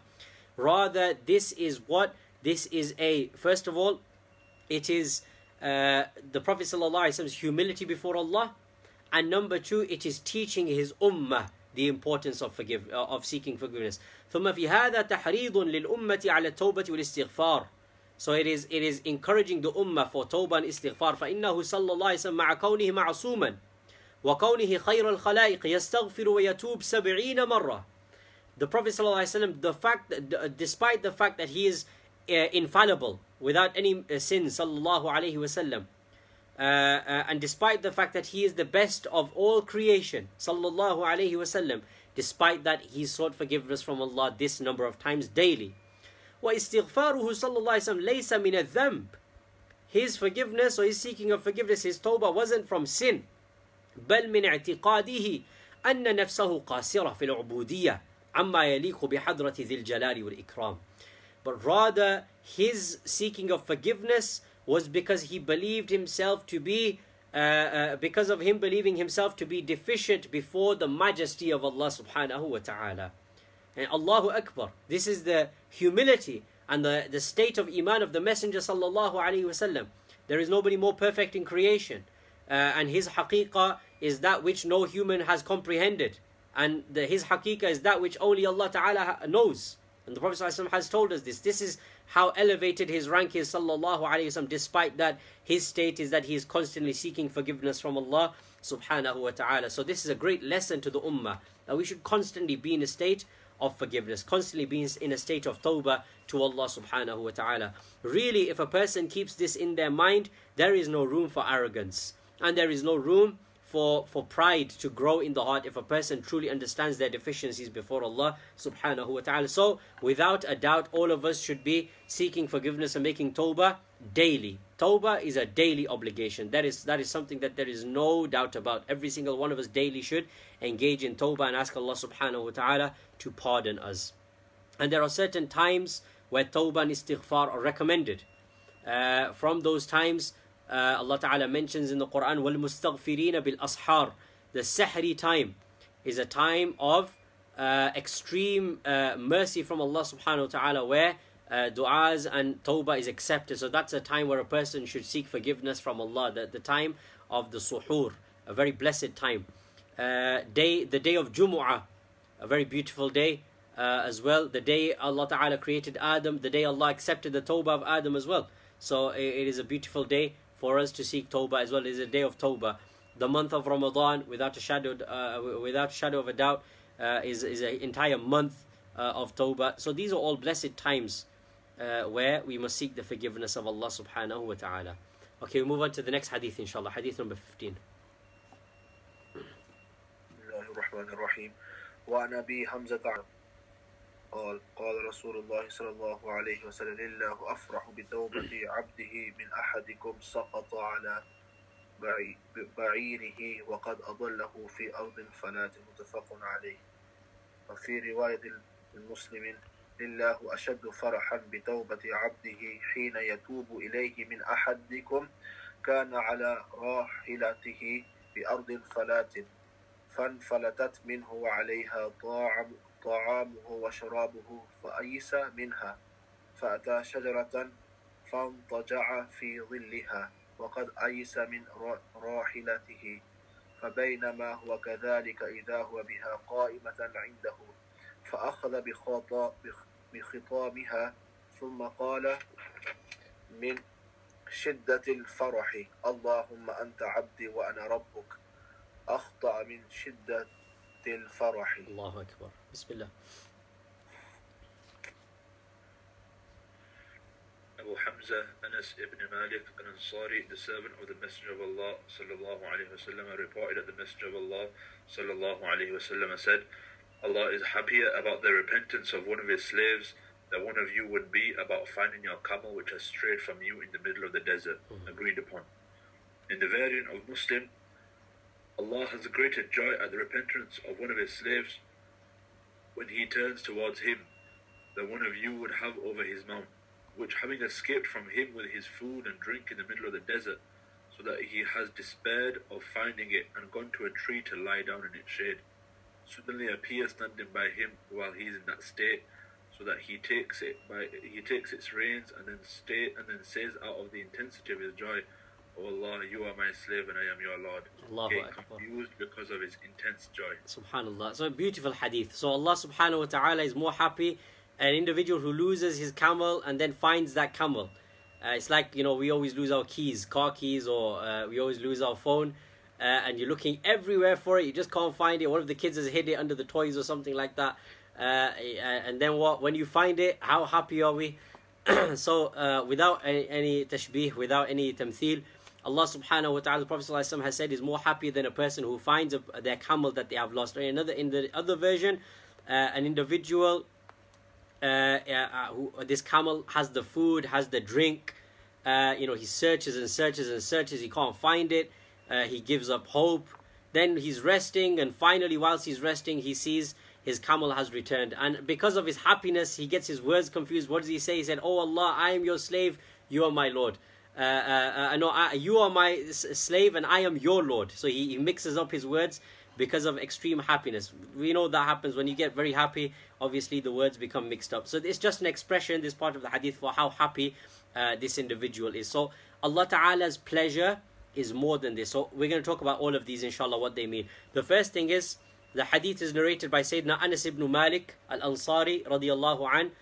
Rather, this is what this is a first of all, it is uh, the Prophet sallallahu alaihi wasallam's humility before Allah, and number two, it is teaching his ummah the importance of forgive uh, of seeking forgiveness. ثم في هذا تحريض للأمة على التوبة والاستغفار. So it is it is encouraging the ummah for tawbah and istighfar. فإنه صلى الله عليه وسلم مع كونه معصوما وكونه خير الخلائق يستغفر ويتوب سبعين مرة. The Prophet صلى الله عليه وسلم, the fact that, despite the fact that he is uh, infallible without any uh, sin صلى الله عليه وسلم uh, uh, and despite the fact that he is the best of all creation, sallallahu alaihi wasallam, despite that he sought forgiveness from Allah this number of times daily. وَإِسْتِغْفَارُهُ صلى الله عليه وسلم لَيْسَ مِنَ الذَّنْبِ His forgiveness or his seeking of forgiveness, his tawbah wasn't from sin. بل من اعتقاده أن نفسه قاصرة في العبودية عما يليق بحضرة ذي الجلال والإكرام. But rather, his seeking of forgiveness was because he believed himself to be uh, uh, because of him believing himself to be deficient before the majesty of Allah subhanahu wa ta'ala. And Allahu Akbar. This is the humility and the, the state of Iman of the Messenger sallallahu alayhi wasallam. There is nobody more perfect in creation. Uh, and his haqiqah is that which no human has comprehended. And the, his haqiqah is that which only Allah ta'ala knows. And the Prophet has told us this. This is how elevated his rank is, sallallahu alayhi wasallam, despite that his state is that he is constantly seeking forgiveness from Allah subhanahu wa ta'ala. So this is a great lesson to the ummah, that we should constantly be in a state of forgiveness, constantly be in a state of tawbah to Allah subhanahu wa ta'ala. Really, if a person keeps this in their mind, there is no room for arrogance. And there is no room for, for pride to grow in the heart if a person truly understands their deficiencies before Allah subhanahu wa ta'ala. So, without a doubt, all of us should be seeking forgiveness and making tawbah daily. Tawbah is a daily obligation. That is that is something that there is no doubt about. Every single one of us daily should engage in tawbah and ask Allah subhanahu wa ta'ala to pardon us. And there are certain times where tawbah and istighfar are recommended. Uh, from those times, uh, Allah Ta'ala mentions in the Quran, وَالْمُسْتَغْفِرِينَ بِالْأَسْحَارِ The Sahri time is a time of uh, extreme uh, mercy from Allah Subhanahu Wa Ta'ala where uh, du'as and tawbah is accepted. So that's a time where a person should seek forgiveness from Allah. The, the time of the suhoor, a very blessed time. Uh, day, the day of Jumu'ah, a very beautiful day uh, as well. The day Allah Ta'ala created Adam, the day Allah accepted the tawbah of Adam as well. So it, it is a beautiful day for us to seek tawbah as well. It is a day of tawbah. The month of Ramadan, without a shadow, uh, without a shadow of a doubt, uh, is is an entire month uh, of tawbah. So these are all blessed times uh, where we must seek the forgiveness of Allah Subhanahu wa Taala. Okay, we move on to the next hadith, inshallah. Hadith number fifteen. وعن ابي حمزه قال قال رسول الله صلى الله عليه وسلم لله أفرح بتوبة عبده من أحدكم سقط على بعيره وقد أضله في أرض فلات متفق عليه. وفي رواية المسلم لله أشد فرحا بتوبة عبده حين يتوب إليه من أحدكم كان على راحلته بأرض فلات فانفلتت منه وعليها طاعم طعامه وشرابه فأيس منها. فأتى شجرة فانضجع في ظلها وقد أيس من راحلته. فبينما هو كذلك إذا هو بها قائمة عنده فأخذ بخطامها ثم قال من شدة الفرح اللهم أنت عبدي وأنا ربك. أخطأ من شدة الفرح الله أكبر بسم الله Abu Hamza Anas ibn Malik an Ansari, the servant of the Messenger of Allah sallallahu alayhi wasallam, reported that the Messenger of Allah sallallahu alayhi wasallam said, Allah is happier about the repentance of one of his slaves than one of you would be about finding your camel which has strayed from you in the middle of the desert, mm-hmm. agreed upon. In the variant of Muslim, Allah has a greater joy at the repentance of one of his slaves when he turns towards him than one of you would have over his mount, which having escaped from him with his food and drink in the middle of the desert, so that he has despaired of finding it and gone to a tree to lie down in its shade, suddenly appears standing by him while he is in that state, so that he takes it by he takes its reins and then stay and then says out of the intensity of his joy, O Allah, you are my slave and I am your Lord. Allahu Getting Akbar. confused because of his intense joy. Subhanallah. So a beautiful hadith. So Allah subhanahu wa ta'ala is more happy an individual who loses his camel and then finds that camel. Uh, it's like, you know, we always lose our keys, car keys, or uh, we always lose our phone. Uh, and you're looking everywhere for it, you just can't find it. One of the kids has hid it under the toys or something like that. Uh, uh, and then what? When you find it, how happy are we? so, uh, without any, any tashbih, without any tamthil, Allah subhanahu wa ta'ala, the Prophet wasallam has said, is more happy than a person who finds a, their camel that they have lost. In another, in the other version, uh, an individual, uh, uh, uh, who, this camel has the food, has the drink. Uh, you know, he searches and searches and searches. He can't find it. Uh, he gives up hope. Then he's resting, and finally, whilst he's resting, he sees his camel has returned. And because of his happiness, he gets his words confused. What does he say? He said, "Oh Allah, I am your slave. You are my Lord." Uh, uh, uh, no, I, you are my slave and I am your Lord. So he, he mixes up his words because of extreme happiness. We know that happens when you get very happy, obviously the words become mixed up. So it's just an expression, this part of the hadith, for how happy uh, this individual is. So Allah Ta'ala's pleasure is more than this. So we're going to talk about all of these, inshallah, what they mean. The first thing is, the hadith is narrated by Sayyidina Anas ibn Malik al-Ansari radiyallahu an,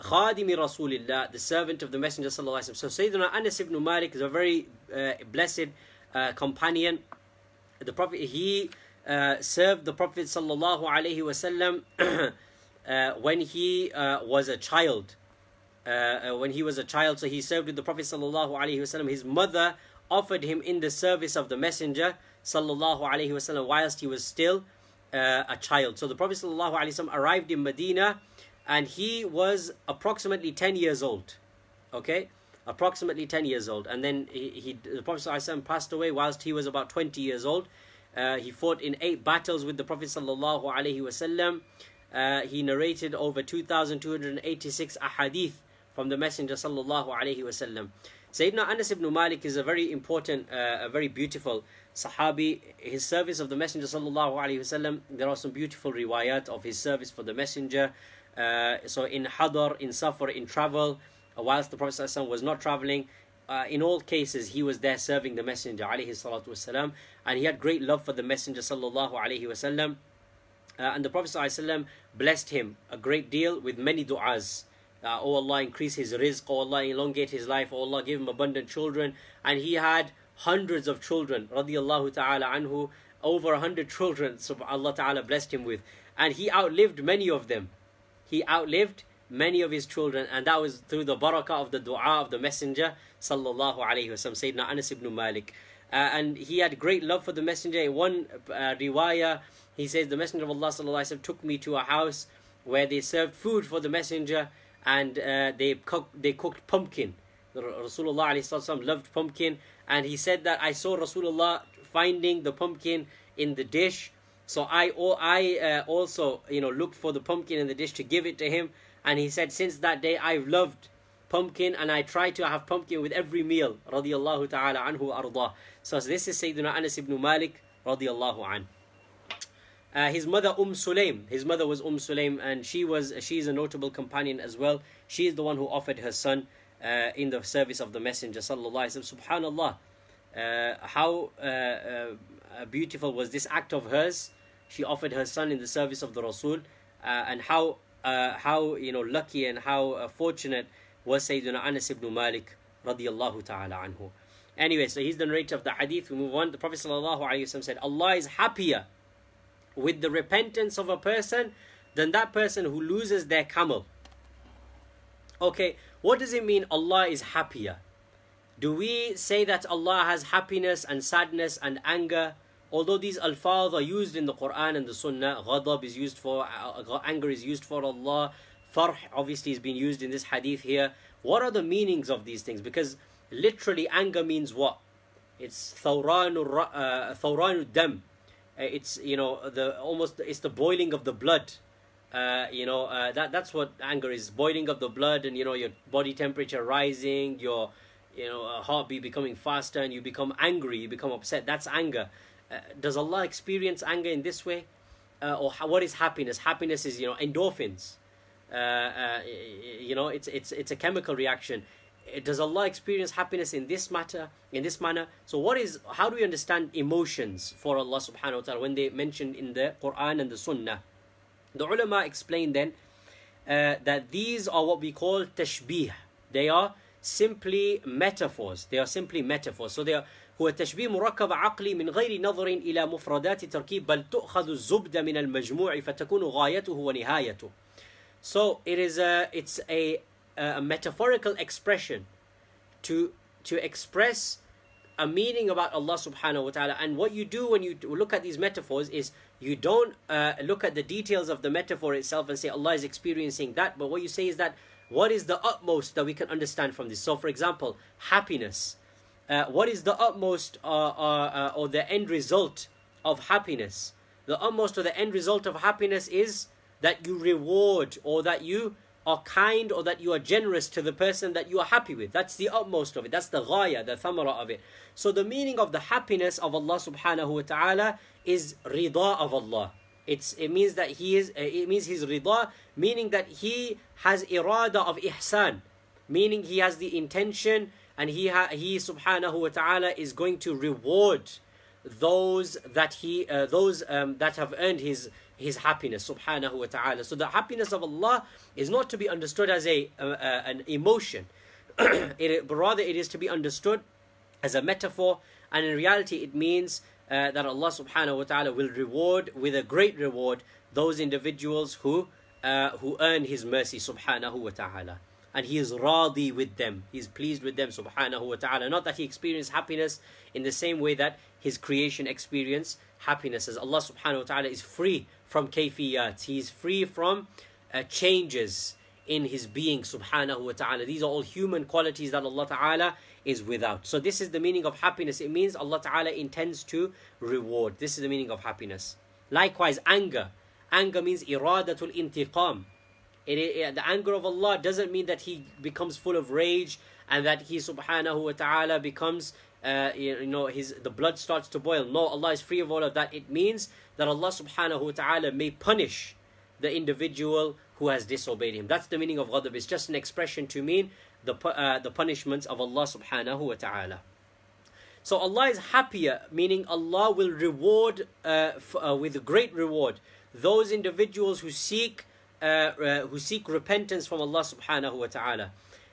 Khadimi Rasulillah, the servant of the Messenger sallallahu. So Sayyidina Anas ibn Malik is a very uh, blessed uh, companion. The Prophet he uh, served the Prophet sallallahu alaihi wasallam uh, when he uh, was a child. Uh, when he was a child, so he served with the Prophet sallallahu alaihi wasallam. His mother offered him in the service of the Messenger sallallahu alaihi wasallam whilst he was still a child. So the Prophet sallallahu alaihi wasallam arrived in Medina and he was approximately 10 years old okay approximately 10 years old and then he, he the prophet ﷺ passed away whilst he was about 20 years old uh, he fought in eight battles with the prophet sallallahu alaihi wasallam uh, he narrated over 2286 ahadith from the messenger sallallahu alaihi wasallam Sayyidina Anas ibn Malik is a very important, uh, a very beautiful Sahabi. His service of the Messenger sallallahu alaihi wasallam. There are some beautiful riwayat of his service for the Messenger. Uh, so in Hadar, in Safar, in travel, uh, whilst the Prophet ﷺ was not traveling, uh, in all cases he was there serving the Messenger alayhi and he had great love for the Messenger sallallahu wasallam. Uh, and the Prophet ﷺ blessed him a great deal with many du'as. Uh, oh Allah, increase his rizq. Oh Allah, elongate his life. Oh Allah, give him abundant children. And he had hundreds of children. Radiallahu ta'ala anhu. Over a hundred children. So Allah ta'ala blessed him with. And he outlived many of them. He outlived many of his children. And that was through the barakah of the dua of the Messenger. Sallallahu alayhi wasallam. Sayyidina Anas ibn Malik. Uh, and he had great love for the Messenger. In one uh, riwayah, he says, The Messenger of Allah sallallahu wasallam took me to a house where they served food for the Messenger and uh, they cooked they cooked pumpkin. Rasulullah ﷺ loved pumpkin, and he said that I saw Rasulullah finding the pumpkin in the dish. So I oh, I uh, also you know looked for the pumpkin in the dish to give it to him, and he said since that day I've loved pumpkin and I try to have pumpkin with every meal. Radiallahu ta'ala anhu ardah. So this is Sayyidina Anas ibn Malik radiallahu anhu. Uh, his mother Umm Sulaim, his mother was Umm Sulaim, and she was she's a notable companion as well. She is the one who offered her son uh, in the service of the Messenger. Sallallahu alaihi wasallam. Subhanallah, uh, how uh, uh, Uh, beautiful was this act of hers? She offered her son in the service of the Rasul, uh, and how uh, how you know lucky and how uh, fortunate was Sayyidina Anas ibn Malik radiyallahu ta'ala anhu. Anyway, so he's the narrator of the hadith. We move on. The Prophet wasallam said, "Allah is happier." with the repentance of a person than that person who loses their camel. Okay, what does it mean Allah is happier? Do we say that Allah has happiness and sadness and anger? Although these alfaz are used in the Quran and the Sunnah, ghadab is used for, uh, anger is used for Allah, farh obviously is being used in this hadith here. What are the meanings of these things? Because literally anger means what? It's thawranu uh, dam it's you know the almost it's the boiling of the blood uh, you know uh, that that's what anger is boiling of the blood and you know your body temperature rising your you know uh, heartbeat becoming faster and you become angry you become upset that's anger. Uh, does allah experience anger in this way? Uh, or what is happiness? Happiness is you know endorphins. Uh, uh, you know it's it's it's a chemical reaction. Does allah experience happiness in this matter in this manner? So what is how do we understand emotions for allah subhanahu wa ta'ala when they mentioned in the quran and the sunnah? The ulama explain then uh, that these are what we call tashbih. They are simply metaphors. They are simply metaphors. So they are هو التشبيه مركب عقلي من غير نظر إلى مفردات التركيب بل تؤخذ الزبدة من المجموع فتكون غايته ونهايته. So it is a it's a, a metaphorical expression to to express a meaning about Allah subhanahu wa ta'ala. And what you do when you look at these metaphors is you don't uh, look at the details of the metaphor itself and say Allah is experiencing that, but what you say is that what is the utmost that we can understand from this? So, for example, happiness. Uh, what is the utmost uh, uh, uh or the end result of happiness? The utmost or the end result of happiness is that you reward or that you are kind or that you are generous to the person that you are happy with. That's the utmost of it. That's the ghaya, the thamara of it. So the meaning of the happiness of Allah subhanahu wa ta'ala is rida of Allah. It's, it means that he is, uh, it means his rida, meaning that he has irada of ihsan, meaning he has the intention and he, ha, he subhanahu wa ta'ala is going to reward those that he, uh, those um, that have earned his, his happiness subhanahu wa ta'ala. So the happiness of Allah is not to be understood as a, uh, uh, an emotion, it, but rather it is to be understood as a metaphor and in reality it means uh, that Allah subhanahu wa ta'ala will reward with a great reward those individuals who uh, who earn his mercy subhanahu wa ta'ala. And he is radi with them. He is pleased with them subhanahu wa ta'ala. Not that he experienced happiness in the same way that his creation experienced happiness. As Allah subhanahu wa ta'ala is free from kayfiyat. He is free from uh, changes in his being subhanahu wa ta'ala. These are all human qualities that Allah ta'ala is without. So this is the meaning of happiness. It means Allah Ta'ala intends to reward. This is the meaning of happiness. Likewise, anger. Anger means iradatul intiqam. It, it, the anger of Allah doesn't mean that He becomes full of rage and that He subhanahu wa ta'ala becomes uh, you know his the blood starts to boil. No, Allah is free of all of that. It means that Allah subhanahu wa ta'ala may punish the individual who has disobeyed him. That's the meaning of ghadab. It's just an expression to mean the, uh, the punishments of Allah subhanahu wa ta'ala. So Allah is happier, meaning Allah will reward uh, uh, with a great reward those individuals who seek uh, uh who seek repentance from Allah subhanahu wa ta'ala.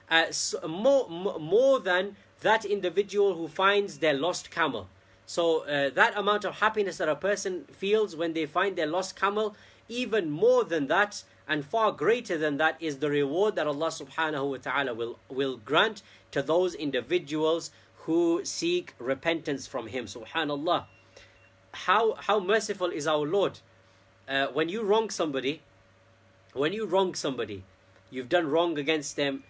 Uh, so more, more than that individual who finds their lost camel. So that amount of happiness that a person feels when they find their lost camel, even more than that, and far greater than that is the reward that Allah subhanahu wa ta'ala will, will grant to those individuals who seek repentance from Him. Subhanallah. How, how merciful is our Lord. Uh, when you wrong somebody, when you wrong somebody, you've done wrong against them,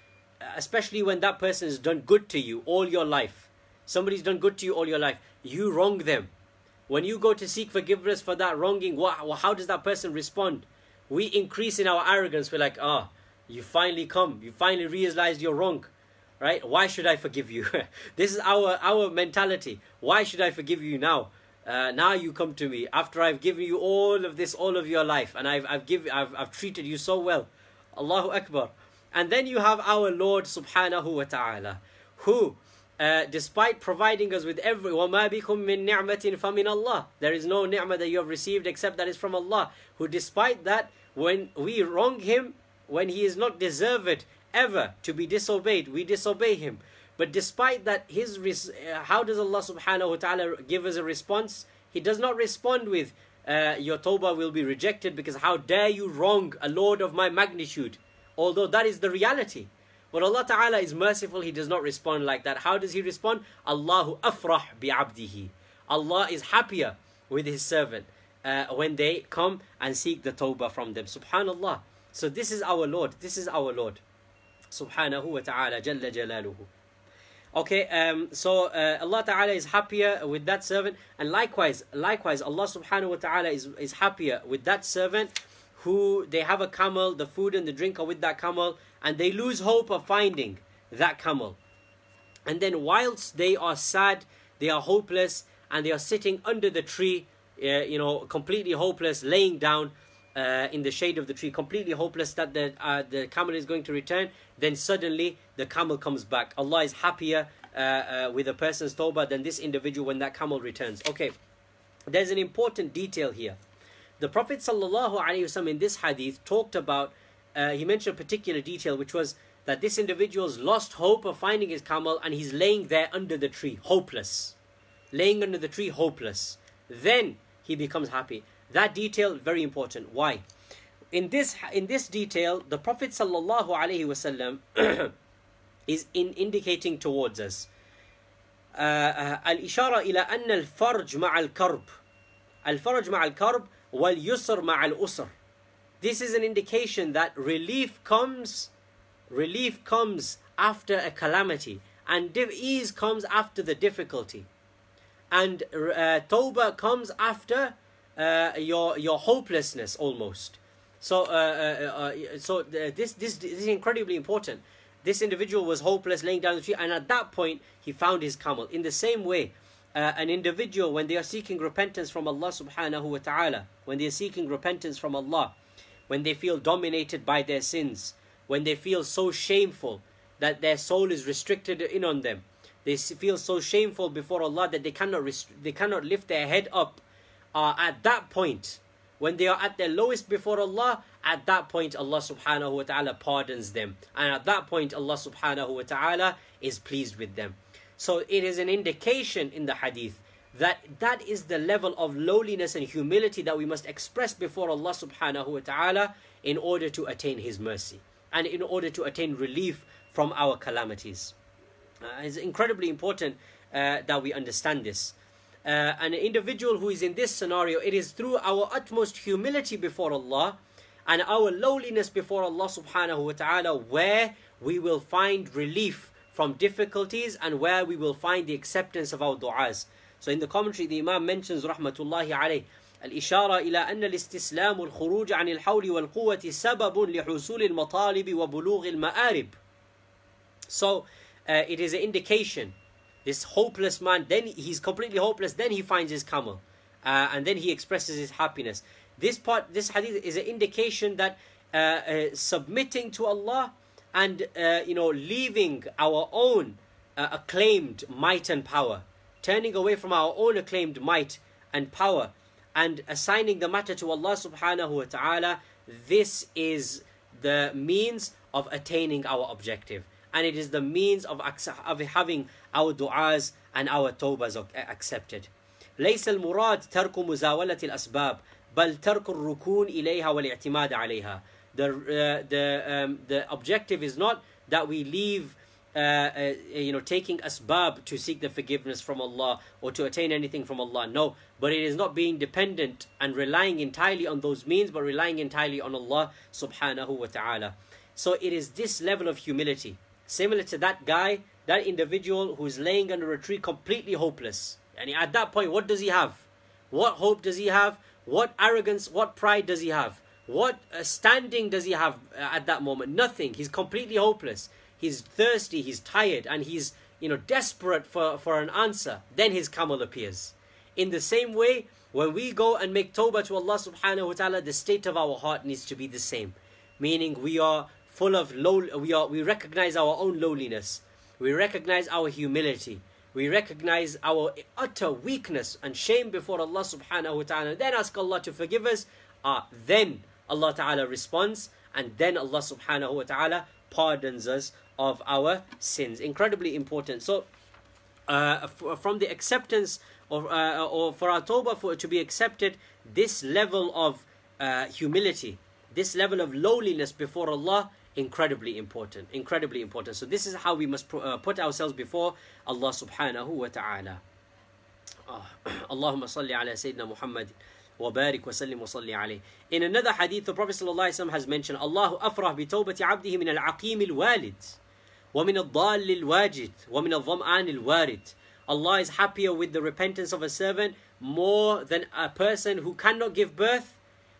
especially when that person has done good to you all your life. Somebody's done good to you all your life. You wrong them. When you go to seek forgiveness for that wronging, how does that person respond? we increase in our arrogance. We're like, ah, oh, you finally come. You finally realized you're wrong. Right? Why should I forgive you? this is our our mentality. Why should I forgive you now? Uh, now you come to me after I've given you all of this, all of your life, and I've I've given I've I've treated you so well. Allahu Akbar. And then you have our Lord Subhanahu wa Taala, who uh, despite providing us with every وَمَا بِكُم مِّن نِعْمَةٍ فَمِنَ اللَّهِ There is no ni'mah that you have received except that is from Allah, who despite that, when we wrong Him, when He is not deserved ever to be disobeyed, we disobey Him. But despite that, His uh, how does Allah subhanahu wa ta'ala give us a response? He does not respond with, uh, your tawbah will be rejected because how dare you wrong a Lord of my magnitude. Although that is the reality. But Allah Ta'ala is merciful, He does not respond like that. How does He respond? Allahu afrah bi'abdihi. Allah is happier with His servant uh, when they come and seek the tawbah from them. Subhanallah. So this is our Lord. This is our Lord. Subhanahu wa ta'ala. Jalla jalaluhu. Okay, um, so uh, Allah Ta'ala is happier with that servant, and likewise, likewise, Allah Subhanahu wa Ta'ala is, is happier with that servant who they have a camel, the food and the drink are with that camel, and they lose hope of finding that camel. And then, whilst they are sad, they are hopeless, and they are sitting under the tree, uh, you know, completely hopeless, laying down uh, in the shade of the tree, completely hopeless that the uh, the camel is going to return. Then suddenly the camel comes back. Allah is happier uh, uh, with a person's tawbah than this individual when that camel returns. Okay, there's an important detail here. The Prophet wasallam in this hadith talked about. He mentioned a particular detail, which was that this individual's lost hope of finding his camel, and he's laying there under the tree, hopeless, laying under the tree, hopeless. Then he becomes happy. That detail very important. Why? In this in this detail, the Prophet sallallahu alaihi wasallam is in indicating towards us. الإشارة إلى أن الفرج مع الكرب الفرج مع الكرب واليسر مع الأسر This is an indication that relief comes relief comes after a calamity and ease comes after the difficulty and uh, comes after uh, your your hopelessness almost. So uh, uh, uh so this this this is incredibly important. This individual was hopeless, laying down the tree, and at that point he found his camel. In the same way, uh, an individual when they are seeking repentance from Allah Subhanahu wa Taala, when they are seeking repentance from Allah, when they feel dominated by their sins, when they feel so shameful that their soul is restricted in on them, they feel so shameful before Allah that they cannot they cannot lift their head up uh, at that point, when they are at their lowest before Allah, at that point Allah subhanahu wa ta'ala pardons them. And at that point Allah subhanahu wa ta'ala is pleased with them. So it is an indication in the hadith that that is the level of lowliness and humility that we must express before Allah subhanahu wa ta'ala in order to attain His mercy and in order to attain relief from our calamities. Uh, it's incredibly important uh, that we understand this uh, an individual who is in this scenario, it is through our utmost humility before Allah and our lowliness before Allah subhanahu wa ta'ala where we will find relief from difficulties and where we will find the acceptance of our du'as. So in the commentary, the Imam mentions rahmatullahi alayh الإشارة إلى أن الاستسلام والخروج عن الحول والقوة سبب لحصول المطالب وبلوغ المآرب. So uh, it is an indication this hopeless man, then he's completely hopeless, then he finds his camel. Uh, and then he expresses his happiness. This part, this hadith is an indication that uh, uh, submitting to Allah and uh, you know leaving our own uh, acclaimed might and power, turning away from our own acclaimed might and power, and assigning the matter to Allah Subhanahu wa Taala. This is the means of attaining our objective, and it is the means of, of having our du'as and our tawbahs accepted. ليس المراد ترك مزاولة الأسباب بل ترك الركون إليها والاعتماد عليها. The, uh, the, um, the objective is not that we leave uh, uh, you know, taking asbab to seek the forgiveness from Allah or to attain anything from Allah. No, but it is not being dependent and relying entirely on those means, but relying entirely on Allah subhanahu wa ta'ala. So it is this level of humility, similar to that guy that individual who is laying under a tree completely hopeless. And at that point, what does he have? What hope does he have? What arrogance, what pride does he have? What uh, standing does he have uh, at that moment? Nothing. He's completely hopeless. He's thirsty, he's tired, and he's you know desperate for, for an answer. Then his camel appears. In the same way, when we go and make tawbah to Allah subhanahu wa ta'ala, the state of our heart needs to be the same. Meaning we are full of low we are we recognize our own lowliness we recognize our humility. We recognize our utter weakness and shame before Allah subhanahu wa ta'ala. Then ask Allah to forgive us. Uh, then Allah ta'ala responds and then Allah subhanahu wa ta'ala pardons us of our sins. Incredibly important. So uh, from the acceptance of, uh, or for our tawbah for to be accepted, this level of uh, humility, this level of lowliness before Allah incredibly important incredibly important so this is how we must uh, put ourselves before Allah subhanahu wa ta'ala اللهم صل على سيدنا محمد وبارك وسلم وصلي عليه In another hadith the Prophet صلى الله عليه وسلم has mentioned الله أفرح بتوبة عبده من العقيم الوالد وَمِنَ الضَّالِّ الْوَاجِدِ وَمِنَ الظَّمْآنِ الْوَارِدِ Allah is happier with the repentance of a servant more than a person who cannot give birth.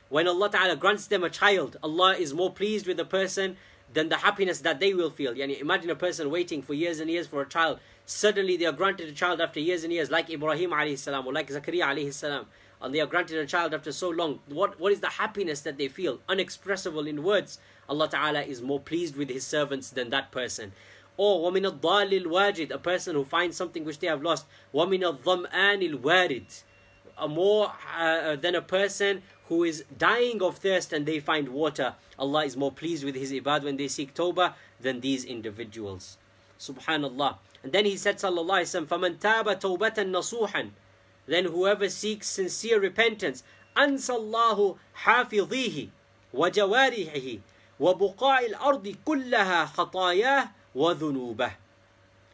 When Allah Ta'ala grants them a child, Allah is more pleased with the person than the happiness that they will feel. Yani imagine a person waiting for years and years for a child. Suddenly they are granted a child after years and years, like Ibrahim alayhi salam or like Zakaria alayhi salam. And they are granted a child after so long. What, what is the happiness that they feel? Unexpressible in words. Allah Ta'ala is more pleased with His servants than that person. Or وَمِنَ الضَّالِ الْوَاجِدِ A person who finds something which they have lost. وَمِنَ الظَّمْآنِ الْوَارِدِ A more uh, than a person who is dying of thirst and they find water. Allah is more pleased with His ibad when they seek tawbah than these individuals. Subhanallah. And then He said, Sallallahu Alaihi Wasallam, فَمَنْ تَابَ تَوْبَةً نَصُوحًا Then whoever seeks sincere repentance, أَنْسَى اللَّهُ حَافِظِيهِ وَجَوَارِحِهِ وَبُقَاءِ الْأَرْضِ كُلَّهَا خَطَايَاهِ وَذُنُوبَهِ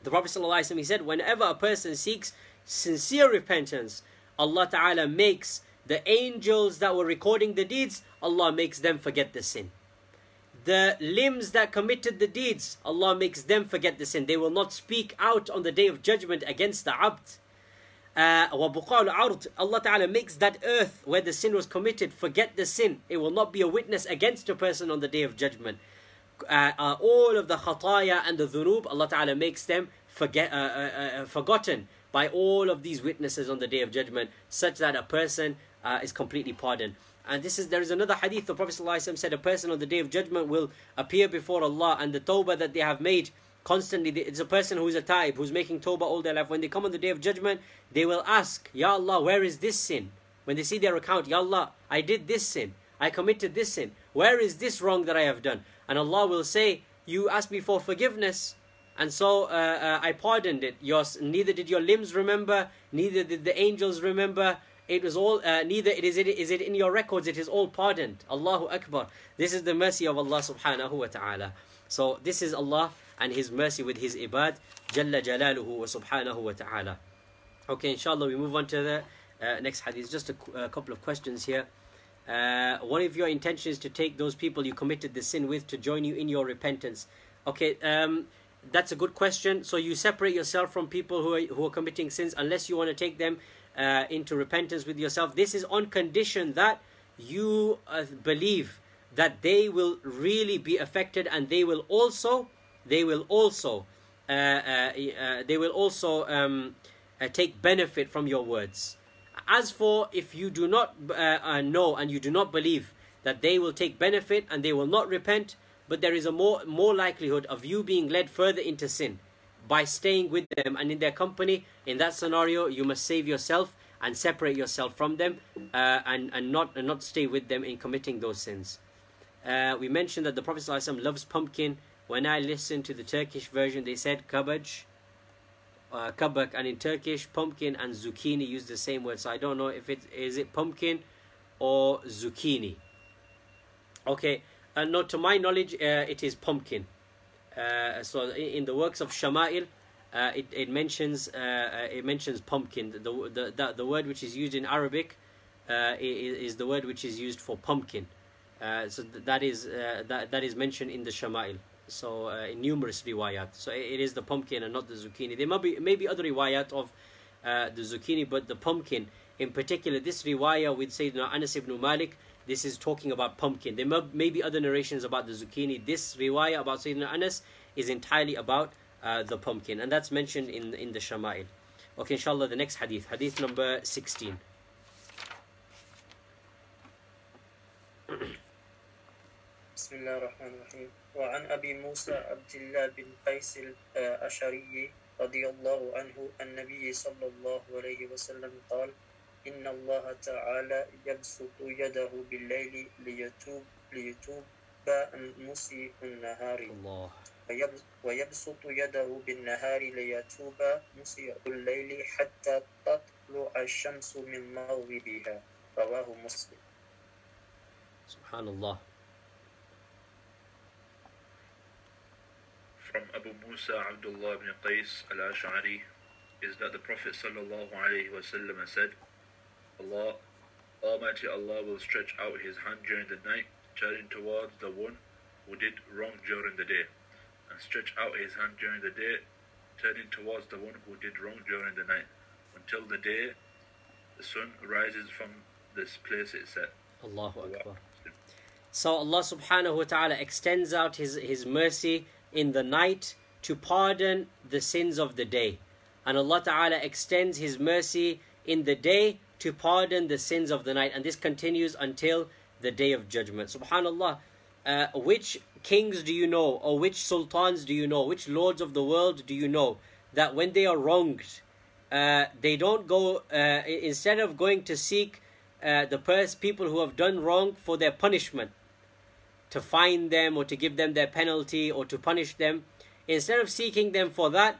The Prophet ﷺ, he said, whenever a person seeks sincere repentance, Allah Ta'ala makes the angels that were recording the deeds, Allah makes them forget the sin. The limbs that committed the deeds, Allah makes them forget the sin. They will not speak out on the day of judgment against the abd. Uh, Allah Ta'ala makes that earth where the sin was committed forget the sin. It will not be a witness against a person on the day of judgment. Uh, uh, all of the khataya and the dhunub, Allah Ta'ala makes them forget, uh, uh, uh, forgotten by all of these witnesses on the day of judgment, such that a person uh, is completely pardoned. And this is there is another hadith. The Prophet ﷺ said, a person on the day of judgment will appear before Allah, and the tawbah that they have made constantly. It's a person who is a type who's making tawbah all their life. When they come on the day of judgment, they will ask, Ya Allah, where is this sin? When they see their account, Ya Allah, I did this sin. I committed this sin. Where is this wrong that I have done? And Allah will say, You asked me for forgiveness, and so uh, uh, I pardoned it. Your, neither did your limbs remember, neither did the angels remember. It was all, uh, neither it is, it is it in your records, it is all pardoned. Allahu Akbar. This is the mercy of Allah subhanahu wa ta'ala. So this is Allah and His mercy with His ibad. Jalla jalaluhu wa subhanahu wa ta'ala. Okay, inshallah, we move on to the uh, next hadith. Just a, a, couple of questions here. Uh, one of your intentions is to take those people you committed the sin with to join you in your repentance. Okay, um, that's a good question. So you separate yourself from people who are, who are committing sins unless you want to take them uh, into repentance with yourself. This is on condition that you uh, believe that they will really be affected and they will also they will also uh, uh, uh they will also um, uh, take benefit from your words. As for if you do not know and you do not believe that they will take benefit and they will not repent, but there is a more more likelihood of you being led further into sin by staying with them and in their company. In that scenario, you must save yourself and separate yourself from them uh, and, and, not, and not stay with them in committing those sins. Uh, we mentioned that the Prophet ﷺ loves pumpkin. When I listened to the Turkish version, they said kabaj, uh, kabak, and in Turkish, pumpkin and zucchini use the same word. So I don't know if it is it pumpkin or zucchini. Okay, uh, no, to my knowledge, uh, it is pumpkin. Uh, so in the works of Shama'il, uh, it, it mentions uh, uh, it mentions pumpkin. The, the the the word which is used in Arabic uh, is, is, the word which is used for pumpkin. So that is that that is mentioned in the Shama'il. So in numerous riwayat. So it is the pumpkin and not the zucchini. There may be maybe other riwayat of the zucchini, but the pumpkin in particular. This riwayah with Sayyidina Anas ibn Malik This is talking about pumpkin. There may be other narrations about the zucchini. This riwayah about Sayyidina Anas is entirely about uh, the pumpkin and that's mentioned in in the shama'il okay inshallah the next hadith hadith number 16 بسم الله الرحمن الرحيم وعن أبي موسى عبد الله بن قيس الأشعري رضي الله عنه النبي صلى الله عليه وسلم قال إن الله تعالى يبسط يده بالليل ليتوب ليتوب مسيء النهار. الله. ويبسط يده بالنهار ليتوب مسيء الليل حتى تطلع الشمس من مغربها رواه مسلم. سبحان الله. From Abu Musa Abdullah ibn Qais al-Ash'ari is that the Prophet sallallahu alayhi wasallam said, Allah, Almighty Allah will stretch out His hand during the night, turning towards the one who did wrong during the day. and stretch out his hand during the day, turning towards the one who did wrong during the night, until the day the sun rises from this place it set. Allahu Akbar. So Allah subhanahu wa ta'ala extends out his, his mercy in the night to pardon the sins of the day. And Allah ta'ala extends his mercy in the day to pardon the sins of the night. And this continues until the day of judgment. Subhanallah. Uh, which kings do you know, or which sultans do you know, which lords of the world do you know that when they are wronged, uh, they don't go, uh, instead of going to seek uh, the pers- people who have done wrong for their punishment, to fine them or to give them their penalty or to punish them, instead of seeking them for that,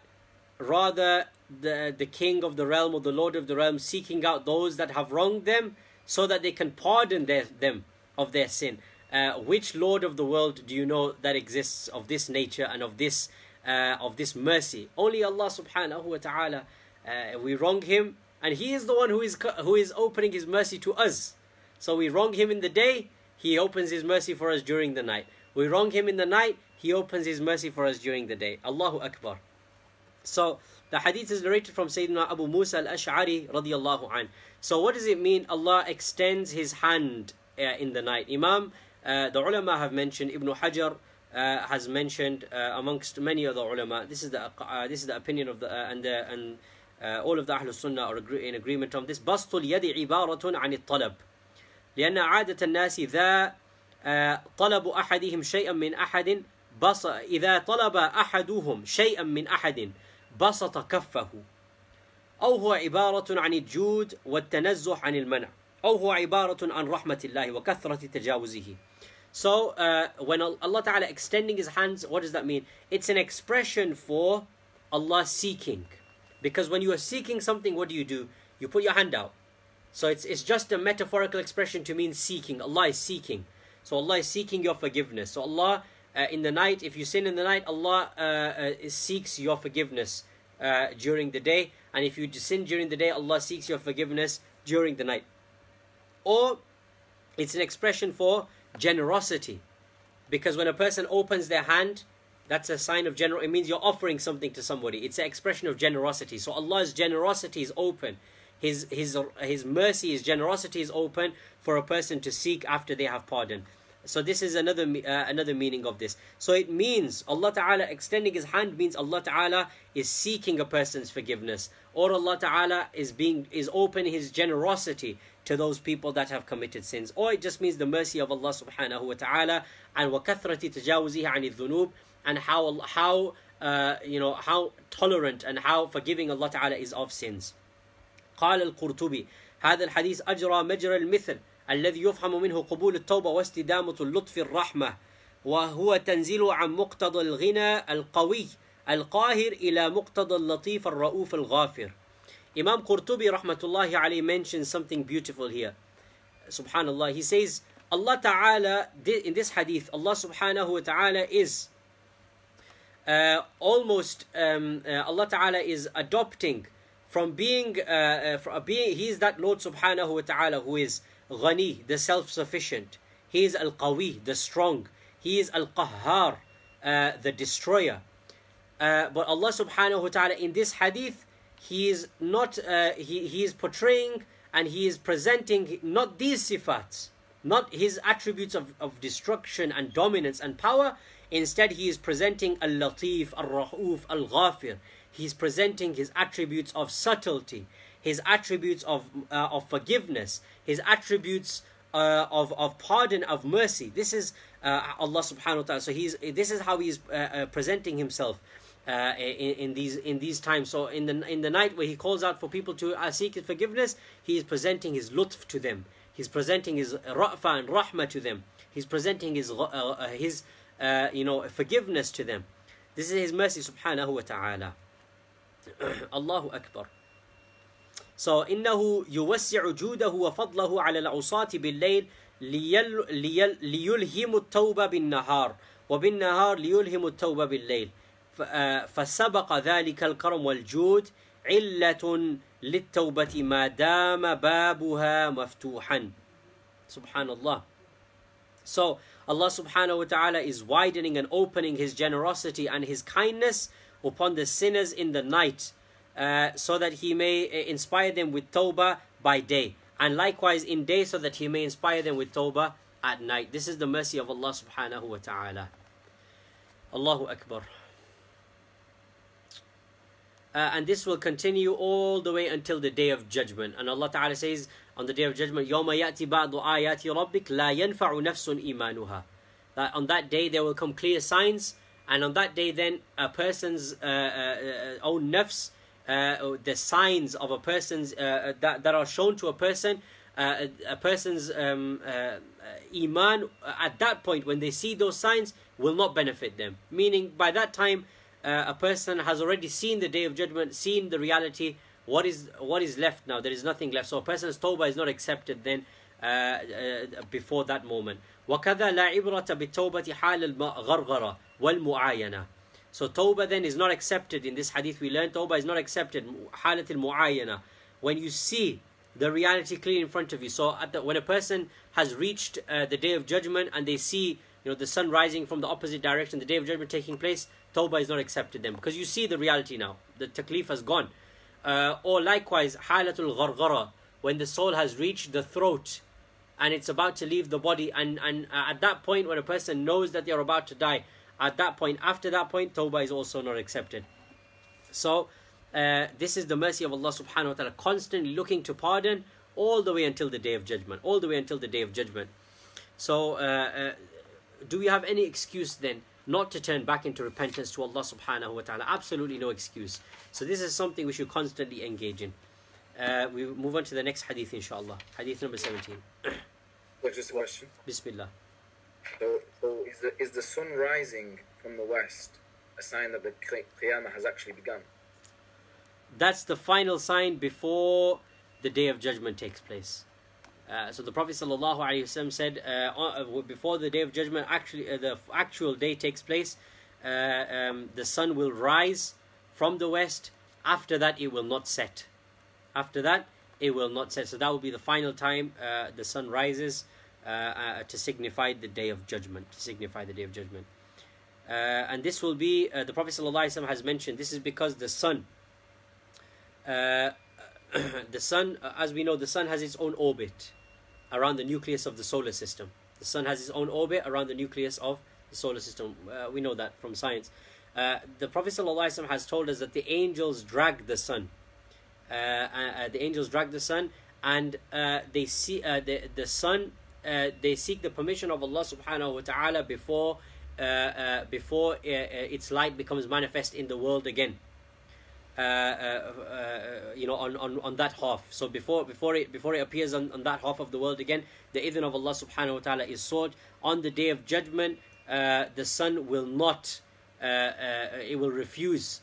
rather the, the king of the realm or the lord of the realm seeking out those that have wronged them so that they can pardon their, them of their sin. Uh, which Lord of the world do you know that exists of this nature and of this uh, of this mercy? Only Allah Subhanahu wa Taala. Uh, we wrong Him, and He is the one who is who is opening His mercy to us. So we wrong Him in the day, He opens His mercy for us during the night. We wrong Him in the night, He opens His mercy for us during the day. Allahu Akbar. So the hadith is narrated from Sayyidina Abu Musa al-Ash'ari radiyallahu an. So what does it mean? Allah extends His hand uh, in the night. Imam uh, the ulama have mentioned, Ibn Hajar uh, has mentioned uh, amongst many other ulama. This is the uh, this is the opinion of the uh, and the, and all of the Ahlul Sunnah are agree, in agreement on this. بسط اليد عبارة عن الطلب لأن عادة الناس إذا طلب أحدهم شيئا من أحد بس إذا طلب أحدهم شيئا من أحد بسط كفه أو هو عبارة عن الجود والتنزه عن المنع أو هو عبارة عن رحمة الله وكثرة تجاوزه So uh, when Allah Ta'ala extending his hands, what does that mean? It's an expression for Allah seeking. Because when you are seeking something, what do you do? You put your hand out. So it's, it's just a metaphorical expression to mean seeking. Allah is seeking. So Allah is seeking your forgiveness. So Allah, uh, in the night, if you sin in the night, Allah uh, uh seeks your forgiveness uh, during the day. And if you sin during the day, Allah seeks your forgiveness during the night. Or it's an expression for generosity. Because when a person opens their hand, that's a sign of general. It means you're offering something to somebody. It's an expression of generosity. So Allah's generosity is open. His his his mercy, his generosity is open for a person to seek after they have pardon. So this is another uh, another meaning of this. So it means Allah Taala extending His hand means Allah Taala is seeking a person's forgiveness, or Allah Taala is being is open His generosity to those people that have committed sins. Or it just means the mercy of Allah subhanahu wa ta'ala and وَكَثْرَةِ تَجَاوُزِهِ عَنِ الذُّنُوبِ and how, how uh, you know, how tolerant and how forgiving Allah ta'ala is of sins. قال القرطبي هذا الحديث أجرى مجرى المثل الذي يفهم منه قبول التوبة واستدامة اللطف الرحمة وهو تنزيل عن مقتضى الغنى القوي القاهر إلى مقتضى اللطيف الرؤوف الغافر Imam Qurtubi rahmatullahi alayhi mentions something beautiful here. Subhanallah. He says, Allah Ta'ala, in this hadith, Allah subhanahu wa ta'ala is uh, almost, um, uh, Allah Ta'ala is adopting from being, uh, uh from being, He is that Lord subhanahu wa ta'ala who is Ghani, the self-sufficient. He is Al-Qawi, the strong. He is Al-Qahhar, uh, the destroyer. Uh, but Allah subhanahu wa ta'ala in this hadith he is not uh, he, he is portraying and he is presenting not these sifats not his attributes of, of destruction and dominance and power instead he is presenting al-latif al-ra'uf al-ghafir he is presenting his attributes of subtlety his attributes of uh, of forgiveness his attributes uh, of of pardon of mercy this is uh, Allah subhanahu wa ta'ala so he's this is how he's uh, uh, presenting himself uh, in, in, these in these times. So in the in the night where he calls out for people to uh, seek his forgiveness, he is presenting his lutf to them. He's presenting his ra'fa and rahma to them. He's presenting his uh, uh his you know forgiveness to them. This is his mercy, subhanahu wa taala. Allahu akbar. So إنه يوسع جوده وفضله على العصاة بالليل ليل ليل ليلهم التوبة بالنهار وبالنهار ليلهم التوبة بالليل. فسبق ذلك الكرم والجود علة للتوبة ما دام بابها مفتوحا. سبحان الله So Allah subhanahu wa ta'ala is widening and opening His generosity and His kindness upon the sinners in the night. uh, so that He may uh, inspire them with tawbah by day. And likewise in day so that He may inspire them with tawbah at night. This is the mercy of Allah subhanahu wa ta'ala. Allahu Akbar. Uh, and this will continue all the way until the day of judgment. And Allah Ta'ala says on the day of judgment, يَوْمَ يَأْتِ بَعْضُ آيَاتِ رَبِّكَ لَا يَنْفَعُ نَفْسٌ إِيمَانُهَا That on that day there will come clear signs, and on that day then a person's uh, uh, uh own nafs, uh, the signs of a person's uh, that, that are shown to a person, a person's um, iman at that point when they see those signs will not benefit them. Meaning by that time uh, a person has already seen the day of judgment, seen the reality. What is what is left now? There is nothing left. So a person's tawbah is not accepted then uh, uh, before that moment. وكذا لا عبرة بالتوبة حال الغرغرة والمعاينة. so Toba then is not accepted. In this hadith we learned Toba is not accepted. Halat al-mu'ayyana. When you see the reality clear in front of you. So the, when a person has reached uh, the day of judgment and they see you know the sun rising from the opposite direction, the day of judgment taking place, Toba is not accepted then because you see the reality now. The taklif has gone. Uh, or likewise, halatul gharghara, when the soul has reached the throat and it's about to leave the body and, and uh, at that point when a person knows that they are about to die at that point, after that point, tawbah is also not accepted. So, uh, this is the mercy of Allah subhanahu wa ta'ala, constantly looking to pardon all the way until the day of judgment. All the way until the day of judgment. So, uh, uh, do we have any excuse then not to turn back into repentance to Allah subhanahu wa ta'ala. Absolutely no excuse. So this is something we should constantly engage in. Uh, we move on to the next hadith inshallah. Hadith number 17. What's just a question? Bismillah. So, so is, the, is the sun rising from the west a sign that the Qiyamah has actually begun? That's the final sign before the day of judgment takes place. Uh, so the Prophet ﷺ said, uh, uh, before the day of judgment, actually uh, the actual day takes place, uh, um, the sun will rise from the west. After that, it will not set. After that, it will not set. So that will be the final time uh, the sun rises to signify the day of judgment. To signify the day of judgment. and this will be, the Prophet ﷺ has mentioned, this is because the sun, the sun, as we know, the sun has its own orbit around the nucleus of the solar system. The sun has its own orbit around the nucleus of the solar system. Uh, we know that from science. Uh, the Prophet ﷺ has told us that the angels drag the sun. Uh, uh, uh the angels drag the sun, and uh, they see the the sun. Uh, they seek the permission of Allah Subhanahu wa Taala before uh, uh, before its light becomes manifest in the world again. Uh, uh, uh, you know, on, on, on that half. So before before it before it appears on, on that half of the world again, the idhn of Allah subhanahu wa ta'ala is sought. On the day of judgment, the sun will not it will refuse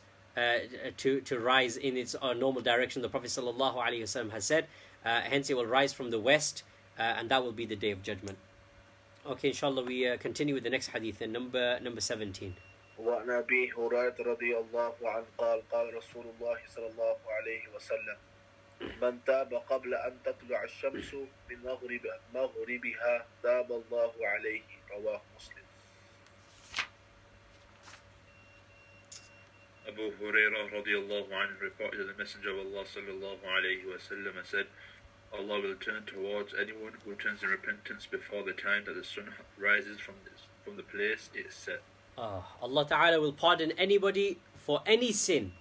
to to rise in its normal direction. The Prophet sallallahu alaihi wasallam has said, hence it will rise from the west, and that will be the day of judgment. Okay, inshallah, we continue with the next hadith, number number seventeen. وعن أبي هريرة رضي الله عنه قال قال رسول الله صلى الله عليه وسلم من تاب قبل أن تطلع الشمس من مغرب مغربها تاب الله عليه رواه مسلم Abu Hurairah radiallahu anhu reported that the Messenger of Allah sallallahu alayhi wasallam said, Allah will turn towards anyone who turns in repentance before the time that the sun rises from, this, from the place it is set. Uh, Allah Ta'ala will pardon anybody for any sin.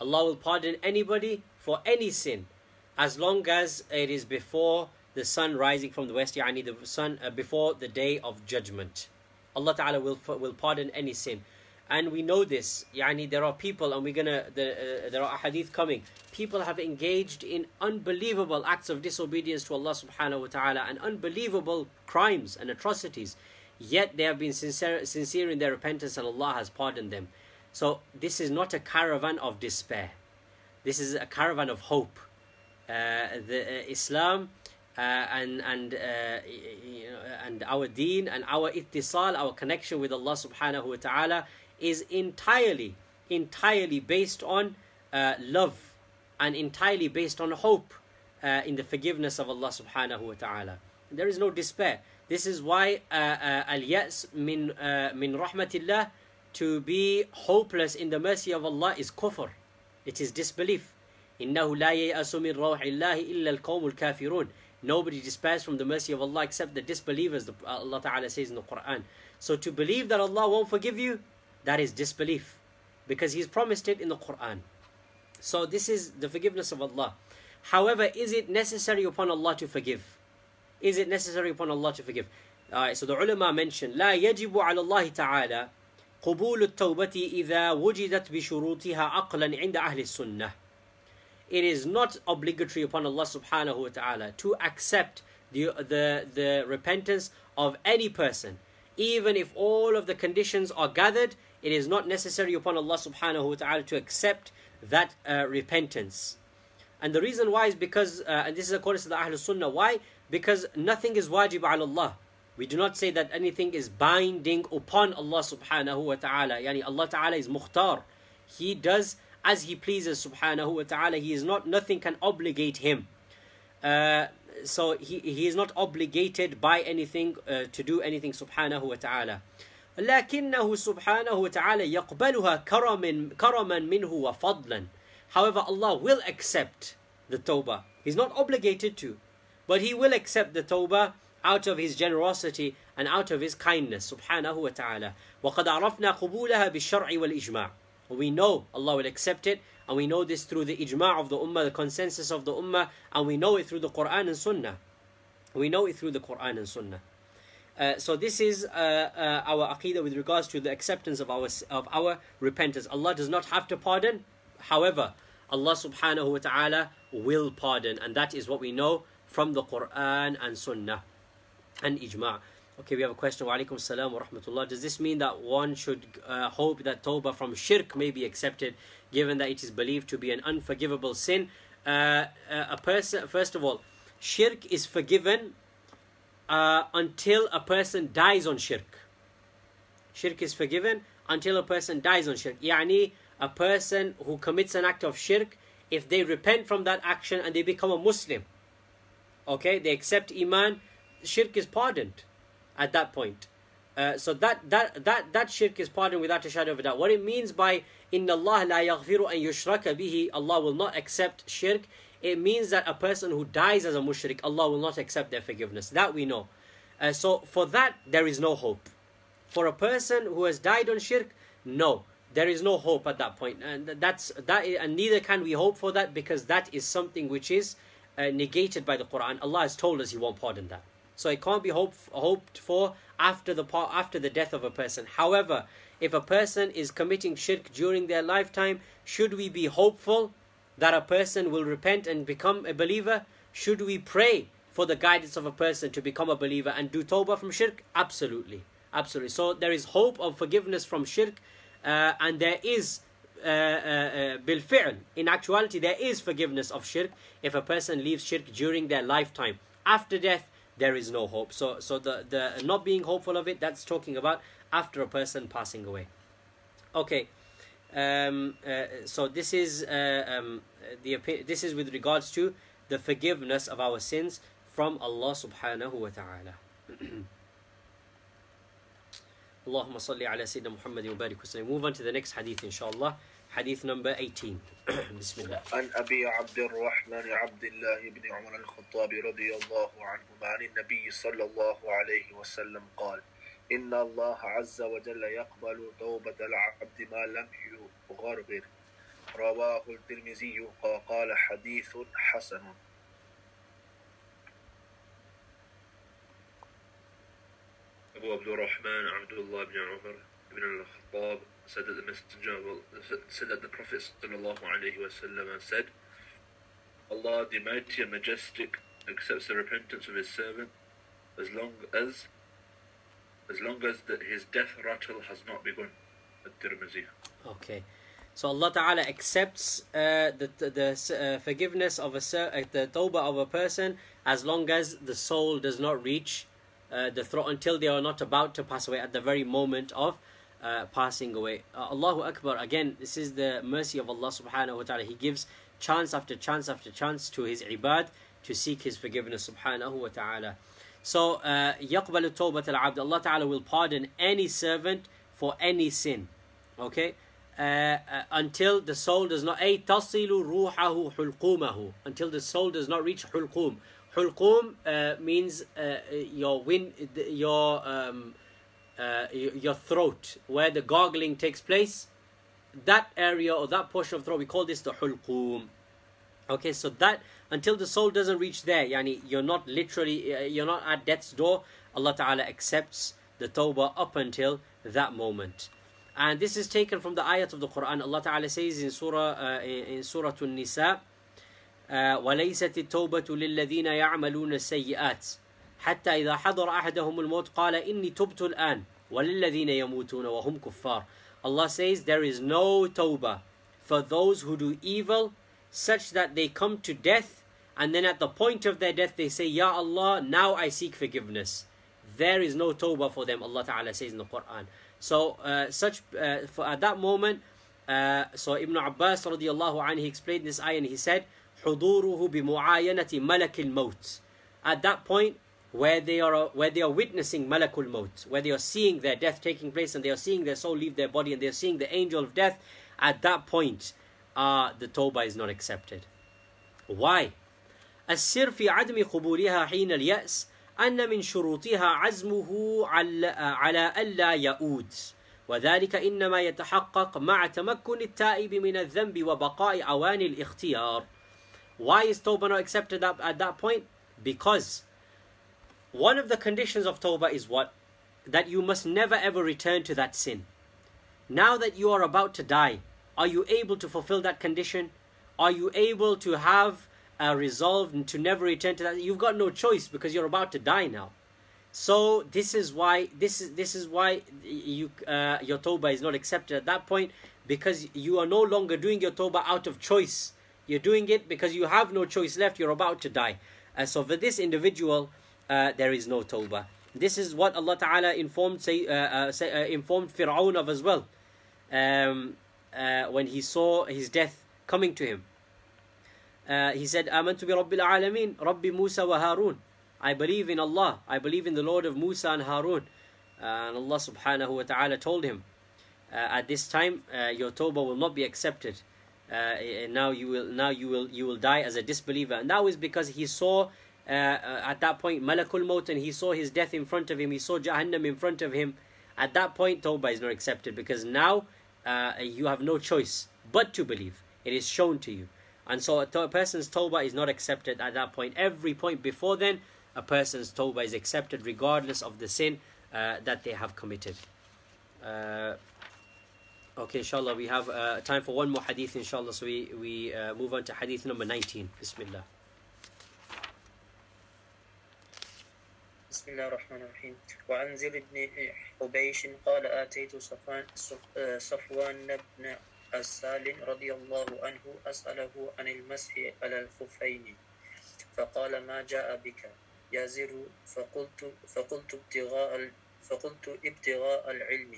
Allah will pardon anybody for any sin as long as it is before the sun rising from the west, yani the sun uh, before the day of judgment. Allah Ta'ala will, will pardon any sin. And we know this, yani there are people, and we're gonna, the, uh, there are hadith coming. People have engaged in unbelievable acts of disobedience to Allah Subhanahu wa Ta'ala and unbelievable crimes and atrocities. Yet they have been sincere, sincere in their repentance and Allah has pardoned them. So this is not a caravan of despair. This is a caravan of hope. Uh, the uh, Islam uh, and and uh, you know, and our deen and our ittisal, our connection with Allah Subhanahu wa Taala, is entirely entirely based on uh, love and entirely based on hope uh, in the forgiveness of Allah Subhanahu wa Taala. There is no despair. This is why uh, uh, al-ya's min uh, min rahmatillah to be hopeless in the mercy of Allah is kufr. It is disbelief. إنه لا ييأس من روح الله إلا القوم الكافرون. Nobody despairs from the mercy of Allah except the disbelievers. The, Allah Ta'ala says in the Quran. So to believe that Allah won't forgive you, that is disbelief. Because He's promised it in the Quran. So this is the forgiveness of Allah. However, is it necessary upon Allah to forgive? Is it necessary upon Allah to forgive? Alright, so the ulama mentioned لا يجب على الله تعالى قبول التوبة إذا وجدت بشروطها عقلا عند أهل السنة it is not obligatory upon Allah subhanahu wa ta'ala to accept the, the, the repentance of any person. Even if all of the conditions are gathered, it is not necessary upon Allah subhanahu wa ta'ala to accept that uh, repentance. And the reason why is because, uh, and this is according to the Ahlul Sunnah, why? Because nothing is wajib ala Allah. We do not say that anything is binding upon Allah subhanahu wa ta'ala. Yani Allah ta'ala is mukhtar. He does as he pleases subhanahu wa ta'ala. He is not, nothing can obligate him. Uh, so he, he is not obligated by anything uh, to do anything subhanahu wa ta'ala. لكنه سبحانه وتعالى يقبلها كرما كرما منه وفضلا. However, Allah will accept the tawbah. He's not obligated to, but He will accept the tawbah out of His generosity and out of His kindness, subhanahu wa ta'ala. وقد عرفنا قبولها بالشرع والإجماع. We know Allah will accept it, and we know this through the ijma' of the ummah, the consensus of the ummah, and we know it through the Quran and Sunnah. We know it through the Quran and Sunnah. Uh, so this is uh, uh, our aqidah with regards to the acceptance of our of our repentance. Allah does not have to pardon. However, Allah subhanahu wa ta'ala will pardon, and that is what we know from the Quran and Sunnah and ijma'. Okay, we have a question. Wa alaikum salam wa rahmatullah. Does this mean that one should uh, hope that tawbah from shirk may be accepted, given that it is believed to be an unforgivable sin? Uh, a person, first of all, shirk is forgiven uh, until a person dies on shirk. Shirk is forgiven until a person dies on shirk. Yani, a person who commits an act of shirk, if they repent from that action and they become a Muslim, okay, they accept Iman, shirk is pardoned at that point. Uh, so that that that that shirk is pardoned without a shadow of a doubt. What it means by "Inna Allah la yaghfiru an yushraka bihi," Allah will not accept shirk. It means that a person who dies as a mushrik, Allah will not accept their forgiveness. That we know. Uh, so for that there is no hope. For a person who has died on shirk, no, there is no hope at that point, and that's that. And neither can we hope for that because that is something which is uh, negated by the Quran. Allah has told us He won't pardon that. So it can't be hope, hoped for after the after the death of a person. However, if a person is committing shirk during their lifetime, should we be hopeful that a person will repent and become a believer? Should we pray for the guidance of a person to become a believer and do tawbah from shirk? Absolutely, absolutely. So there is hope of forgiveness from shirk, uh, and there is. Uh, uh, uh in actuality, there is forgiveness of shirk if a person leaves shirk during their lifetime. After death, there is no hope. So, so the, the not being hopeful of it, that's talking about after a person passing away. Okay, um, uh, so this is uh, um, the this is with regards to the forgiveness of our sins from Allah subhanahu wa ta'ala. اللهم صل على سيدنا محمد وبارك وسلم. Move on to the next hadith inshallah. حديث number 18 بسم الله عن أبي عبد الرحمن عبد الله بن عمر الخطاب رضي الله عنهما عن النبي صلى الله عليه وسلم قال إن الله عز وجل يقبل توبة العبد ما لم يغرغر رواه الترمذي وقال حديث حسن أبو عبد الرحمن عبد الله بن عمر بن الخطاب said that the messenger said that the Prophet وسلم, said, Allah the mighty and majestic accepts the repentance of his servant as long as as long as the, his death rattle has not begun. At-Tirmidhi. Okay. So Allah Ta'ala accepts uh, the, the, uh, forgiveness of a uh, the tawbah of a person as long as the soul does not reach uh, the throat until they are not about to pass away at the very moment of uh, passing away. Uh, Allahu Akbar, again, this is the mercy of Allah subhanahu wa ta'ala. He gives chance after chance after chance to His ibad to seek His forgiveness subhanahu wa ta'ala. So, uh, يقبل توبة العبد. Allah Ta'ala will pardon any servant for any sin. Okay? Uh, uh, until the soul does not أي تصل روحه حلقومه until the soul does not reach حلقوم حلقوم uh, means uh, your win your um, uh, your throat where the gargling takes place that area or that portion of throat we call this the hulqum okay so that until the soul doesn't reach there yani you're not literally uh, you're not at death's door allah ta'ala accepts the tawbah up until that moment and this is taken from the ayat of the quran allah ta'ala says in surah uh, in surah an-nisa uh, وليست التوبة للذين يعملون السيئات حتى إذا حضر أحدهم الموت قال إني تبت الآن وللذين يموتون وهم كفار Allah says there is no tawbah for those who do evil such that they come to death and then at the point of their death they say Ya Allah now I seek forgiveness there is no tawbah for them Allah Ta'ala says in the Quran so uh, such uh, for at that moment uh, so Ibn Abbas radiallahu anhu he explained this ayah and he said حضوره بمعاينة ملك الموت at that point where they are where they are witnessing malakul maut where they are seeing their death taking place and they are seeing their soul leave their body and they are seeing the angel of death at that point uh, the tawbah is not accepted why السر في عدم قبولها حين اليأس أن من شروطها عزمه على ألا يؤود وذلك إنما يتحقق مع تمكن التائب من الذنب وبقاء أوان الاختيار Why is Tawbah not accepted at that point? Because one of the conditions of Tawbah is what? That you must never ever return to that sin. Now that you are about to die, are you able to fulfill that condition? Are you able to have a resolve to never return to that? You've got no choice because you're about to die now. So this is why this is this is why you uh, your Tawbah is not accepted at that point because you are no longer doing your Tawbah out of choice. You're doing it because you have no choice left. You're about to die. And so for this individual, uh, there is no tawbah. This is what Allah Ta'ala informed say, uh, uh, say, uh, informed Fir'aun of as well. Um, uh, when he saw his death coming to him. Uh, he said, Amantu bi Rabbil Alamin, Rabbi Musa wa Harun. I believe in Allah. I believe in the Lord of Musa and Harun. Uh, and Allah subhanahu wa ta'ala told him, uh, at this time uh, your tawbah will not be accepted. Uh, and now you will now you will you will die as a disbeliever. And that was because he saw at that point Malakul Maut and he saw his death in front of him. He saw Jahannam in front of him. At that point, tawbah is not accepted because now you have no choice but to believe. It is shown to you. And so a person's tawbah is not accepted at that point. Every point before then, a person's tawbah is accepted regardless of the sin uh, that they have committed. Uh, okay, inshallah, we have uh, time for one more hadith, inshallah. So we, we uh, move on to hadith number 19. Bismillah. بسم الله الرحمن الرحيم وعن زر بن حبيش قال آتيت صفوان, صفوان بن السال رضي الله عنه أسأله عن المسح على الخفين. فقال ما جاء بك؟ يا زر فقلت فقلت ابتغاء فقلت ابتغاء العلم.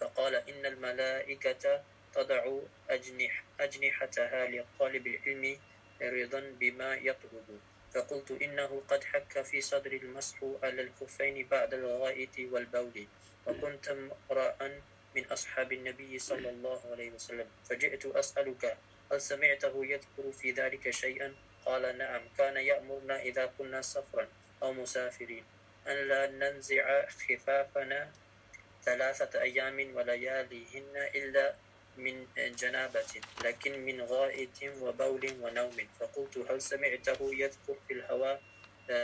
فقال إن الملائكة تضع أجنح أجنحتها لطالب العلم رضا بما يطلب. فقلت إنه قد حك في صدر المسح على الخفين بعد الغائط والبول وكنت امرأ من أصحاب النبي صلى الله عليه وسلم. فجئت أسألك هل سمعته يذكر في ذلك شيئا؟ قال نعم كان يأمرنا إذا كنا سفرا أو مسافرين. أن لا ننزع خفافنا ثلاثة أيام ولياليهن إلا من جنابة لكن من غائط وبول ونوم. فقلت هل سمعته يذكر في الهواء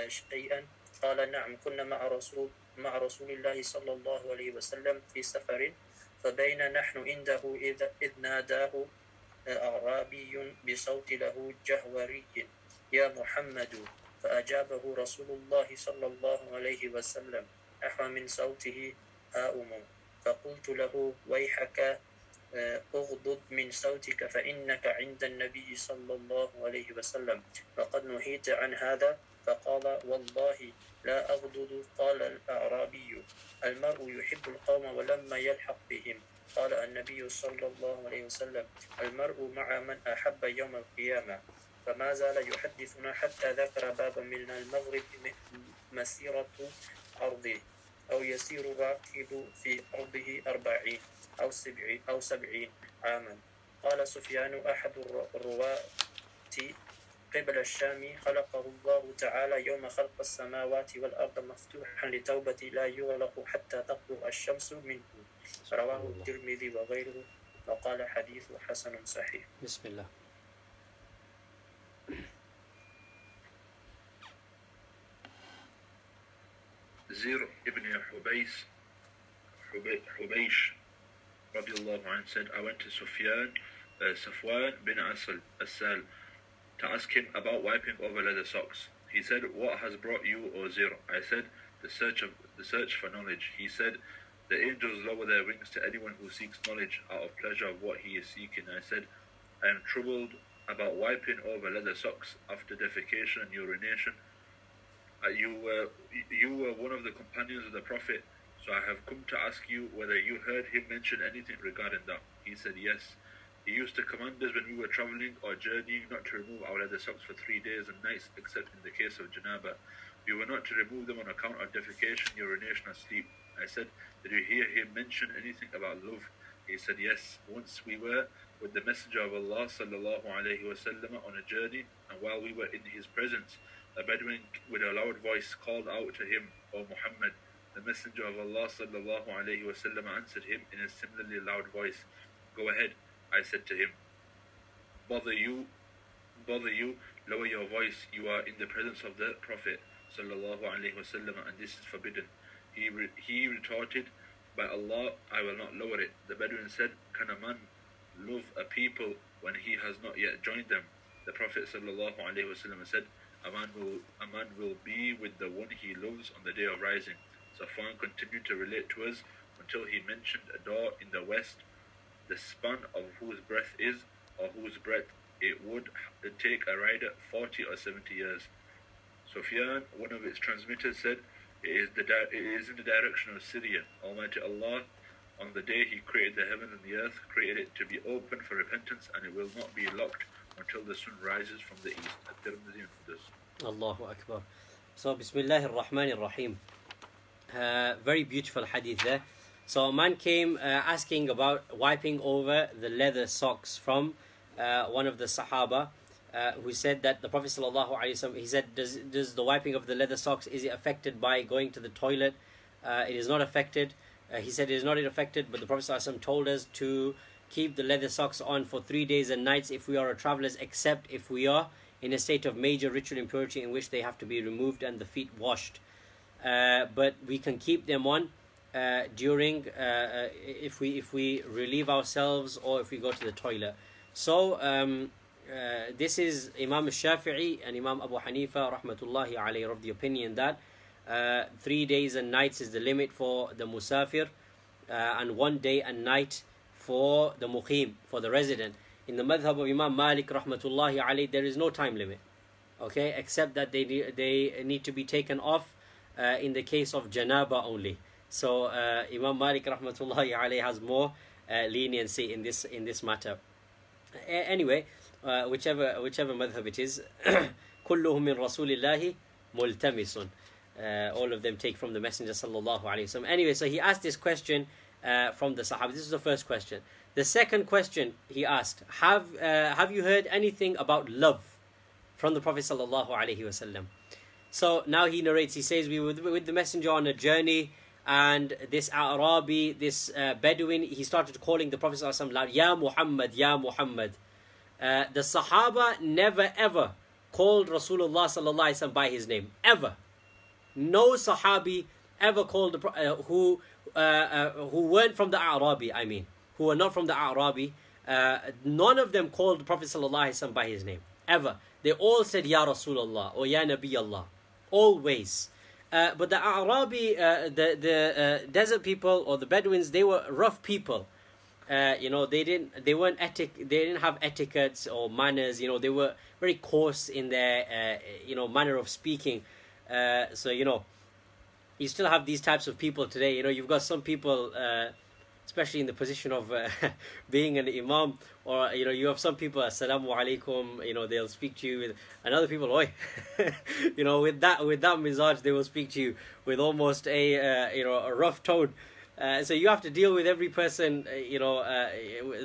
شيئا؟ قال نعم كنا مع رسول مع رسول الله صلى الله عليه وسلم في سفر. فبين نحن عنده إذ, إذ ناداه أعرابي بصوت له جهوري يا محمد فأجابه رسول الله صلى الله عليه وسلم أحوى من صوته هاؤم فقلت له ويحك اغضض من صوتك فإنك عند النبي صلى الله عليه وسلم. فقد نهيت عن هذا فقال والله لا أغضض قال الأعرابي. المرء يحب القوم ولما يلحق بهم. قال النبي صلى الله عليه وسلم المرء مع من أحب يوم القيامة. فما زال يحدثنا حتى ذكر بابا من المغرب مسيرة أرضه أو يسير الراكب في أرضه أربعين. أو سبعين أو سبعين عاما. قال سفيان أحد الر- الرواة قبل الشام خلقه الله تعالى يوم خلق السماوات والأرض مفتوحا لتوبة لا يغلق حتى تطلع الشمس منه. رواه الترمذي وغيره. وقال حديث حسن صحيح. بسم الله. ibn Hubays, Hubay- Hubaysh, radiallahu anhu, said, I went to Sufyan, uh, Safwan bin Asal, Asal, to ask him about wiping over leather socks. He said, What has brought you, O Zir? I said, The search of the search for knowledge. He said, The angels lower their wings to anyone who seeks knowledge out of pleasure of what he is seeking. I said, I am troubled about wiping over leather socks after defecation and urination. Uh, you were you were one of the companions of the Prophet, so I have come to ask you whether you heard him mention anything regarding that. He said yes. He used to command us when we were traveling or journeying not to remove our leather socks for three days and nights, except in the case of janaba. We were not to remove them on account of defecation, urination, or sleep. I said, Did you hear him mention anything about love? He said, Yes. Once we were with the Messenger of Allah sallallahu alaihi wasallam on a journey, and while we were in his presence, a Bedouin with a loud voice called out to him, O Muhammad. The Messenger of Allah sallallahu answered him in a similarly loud voice, Go ahead, I said to him. Bother you, bother you, lower your voice. You are in the presence of the Prophet sallallahu and this is forbidden. He re- he retorted, By Allah, I will not lower it. The Bedouin said, Can a man love a people when he has not yet joined them? The Prophet sallallahu said, a man will a man will be with the one he loves on the day of rising. Safwan continued to relate to us until he mentioned a door in the west, the span of whose breadth is, or whose breadth it would take a rider forty or seventy years. Sufyan, one of its transmitters, said, "It is the it is in the direction of Syria. Almighty Allah, on the day He created the heaven and the earth, created it to be open for repentance, and it will not be locked until the sun rises from the east." Allahu Akbar. So, Bismillah ar-Rahman ar-Rahim. Uh, very beautiful hadith there. So, a man came uh, asking about wiping over the leather socks from uh, one of the Sahaba uh, who said that the Prophet sallallahu alaihi wasallam he said, does, does the wiping of the leather socks, is it affected by going to the toilet? Uh, it is not affected. He said it is not affected, but the Prophet sallallahu alaihi wasallam told us to keep the leather socks on for three days and nights if we are a travelers, except if we are in a state of major ritual impurity in which they have to be removed and the feet washed. Uh, but we can keep them on uh, during uh, if we if we relieve ourselves or if we go to the toilet. So um, this is Imam Shafi'i and Imam Abu Hanifa rahmatullahi alayhi of the opinion that three days and nights is the limit for the musafir and one day and night for the muqim for the resident. In the madhab of Imam Malik rahmatullahi alayhi there is no time limit. Okay, except that they they need to be taken off uh, in the case of janaba only. So uh, Imam Malik rahmatullahi alayhi has more uh, leniency in this in this matter. A anyway, uh, whichever whichever madhab it is, kulluhum min rasulillahi multamisun. all of them take from the Messenger sallallahu alaihi wasallam. Anyway, so he asked this question from the Sahaba. This is the first question. The second question he asked, have, uh, have you heard anything about love from the Prophet sallallahu alaihi wasallam? So now he narrates, he says, We were with the messenger on a journey, and this Arabi, this uh, Bedouin, he started calling the Prophet loud, Ya Muhammad, Ya Muhammad. Uh, the Sahaba never ever called Rasulullah by his name, ever. No Sahabi ever called uh, who uh, uh, who weren't from the Arabi, I mean, who were not from the Arabi, uh, none of them called the Prophet by his name, ever. They all said Ya Rasulullah or Ya Nabi Allah. Always. Uh, but the Arabi, uh, the the uh, desert people or the Bedouins, they were rough people. Uh, you know, they didn't they weren't etic they didn't have etiquettes or manners. You know, they were very coarse in their uh, you know manner of speaking. Uh, so you know, you still have these types of people today. You know, you've got some people, uh, especially in the position of uh, being an imam, or you know, you have some people, assalamu alaikum, you know, they'll speak to you with, and other people, oi, you know, with that with that mizaj, they will speak to you with almost a uh, you know a rough tone. Uh, so you have to deal with every person, uh, you know, uh,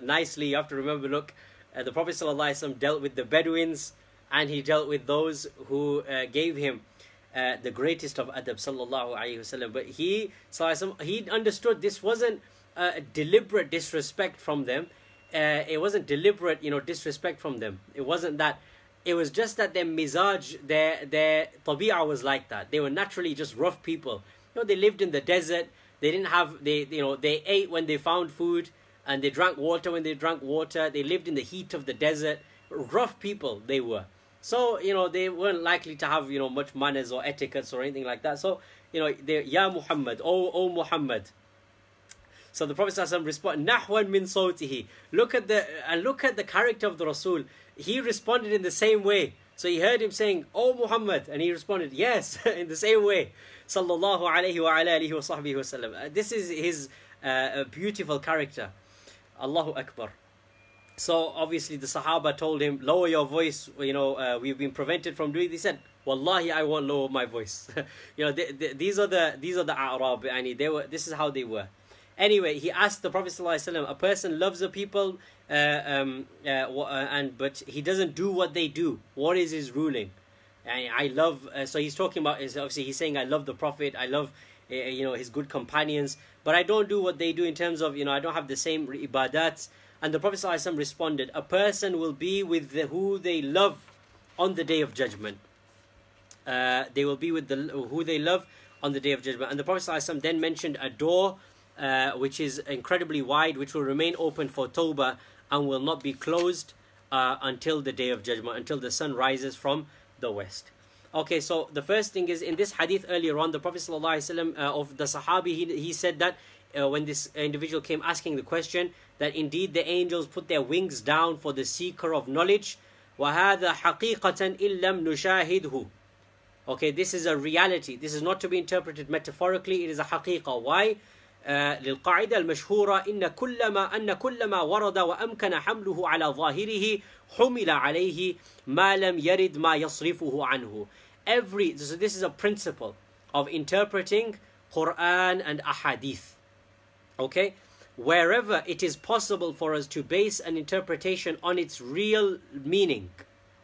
nicely. You have to remember, look, uh, the Prophet ﷺ dealt with the Bedouins, and he dealt with those who gave him uh, the greatest of adab sallallahu alaihi wasallam but he sallallahu he understood this wasn't a deliberate disrespect from them. Uh, it wasn't deliberate you know disrespect from them. It wasn't that it was just that their mizaj their their tabi'ah was like that. They were naturally just rough people. You know they lived in the desert. They didn't have they you know they ate when they found food and they drank water when they drank water. They lived in the heat of the desert. Rough people they were. So, you know, they weren't likely to have, you know, much manners or etiquettes or anything like that. So, you know, they Ya Muhammad, oh, oh Muhammad. So the Prophet responded, Nahwan min sawtihi. Look at the and look at the character of the Rasul. He responded in the same way. So he heard him saying, Oh Muhammad, and he responded, Yes, in the same way. Sallallahu alayhi wa ala alihi wa. Uh, this is his uh, beautiful character. Allahu Akbar. So obviously the Sahaba told him, lower your voice. You know, uh, we've been prevented from doing. This. He said, Wallahi, I won't lower my voice. you know, they, they, these are the these are the Arab. And they were. This is how they were. Anyway, he asked the Prophet ﷺ, a person loves the people, uh, um, uh, uh, and but he doesn't do what they do. What is his ruling? I, I love. Uh, so he's talking about. Is obviously he's saying, I love the Prophet. I love, uh, you know, his good companions. But I don't do what they do in terms of, you know, I don't have the same ibadats and the Prophet ﷺ responded, A person will be with the, who they love on the day of judgment. Uh, they will be with the who they love on the day of judgment. And the Prophet ﷺ then mentioned a door uh, which is incredibly wide, which will remain open for Tawbah and will not be closed uh, until the day of judgment, until the sun rises from the west. Okay, so the first thing is in this hadith earlier on, the Prophet ﷺ, uh, of the Sahabi, he, he said that uh, when this individual came asking the question, that indeed the angels put their wings down for the seeker of knowledge. وَهَذَا حَقِيقَةً إِلَّمْ نُشَاهِدْهُ Okay, this is a reality. This is not to be interpreted metaphorically. It is a حقيقة. Why? للقاعدة المشهورة إن كلما أن كلما ورد وأمكن حمله على ظاهره حمل عليه ما لم يرد ما يصرفه عنه. Every so this is a principle of interpreting Quran and Ahadith. Okay, wherever it is possible for us to base an interpretation on its real meaning,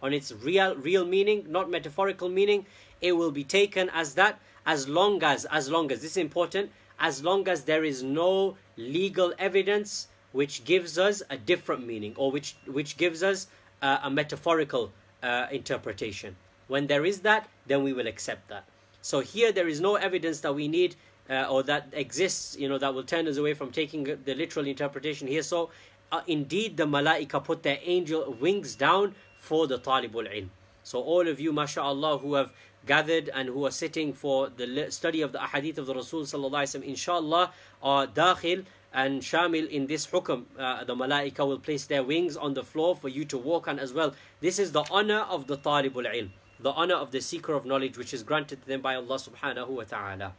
on its real real meaning, not metaphorical meaning, it will be taken as that as long as as long as this is important, as long as there is no legal evidence which gives us a different meaning or which which gives us uh, a metaphorical uh, interpretation. When there is that, then we will accept that. So here there is no evidence that we need uh, or that exists, you know, that will turn us away from taking the literal interpretation here. So, uh, indeed, the malaika put their angel wings down for the talibul ilm. So, all of you, mashallah, who have gathered and who are sitting for the study of the ahadith of the Rasul sallallahu inshallah, are dakhil and shamil in this hukm. Uh, the malaika will place their wings on the floor for you to walk on as well. This is the honor of the talibul ilm, the honor of the seeker of knowledge, which is granted to them by Allah subhanahu wa ta'ala.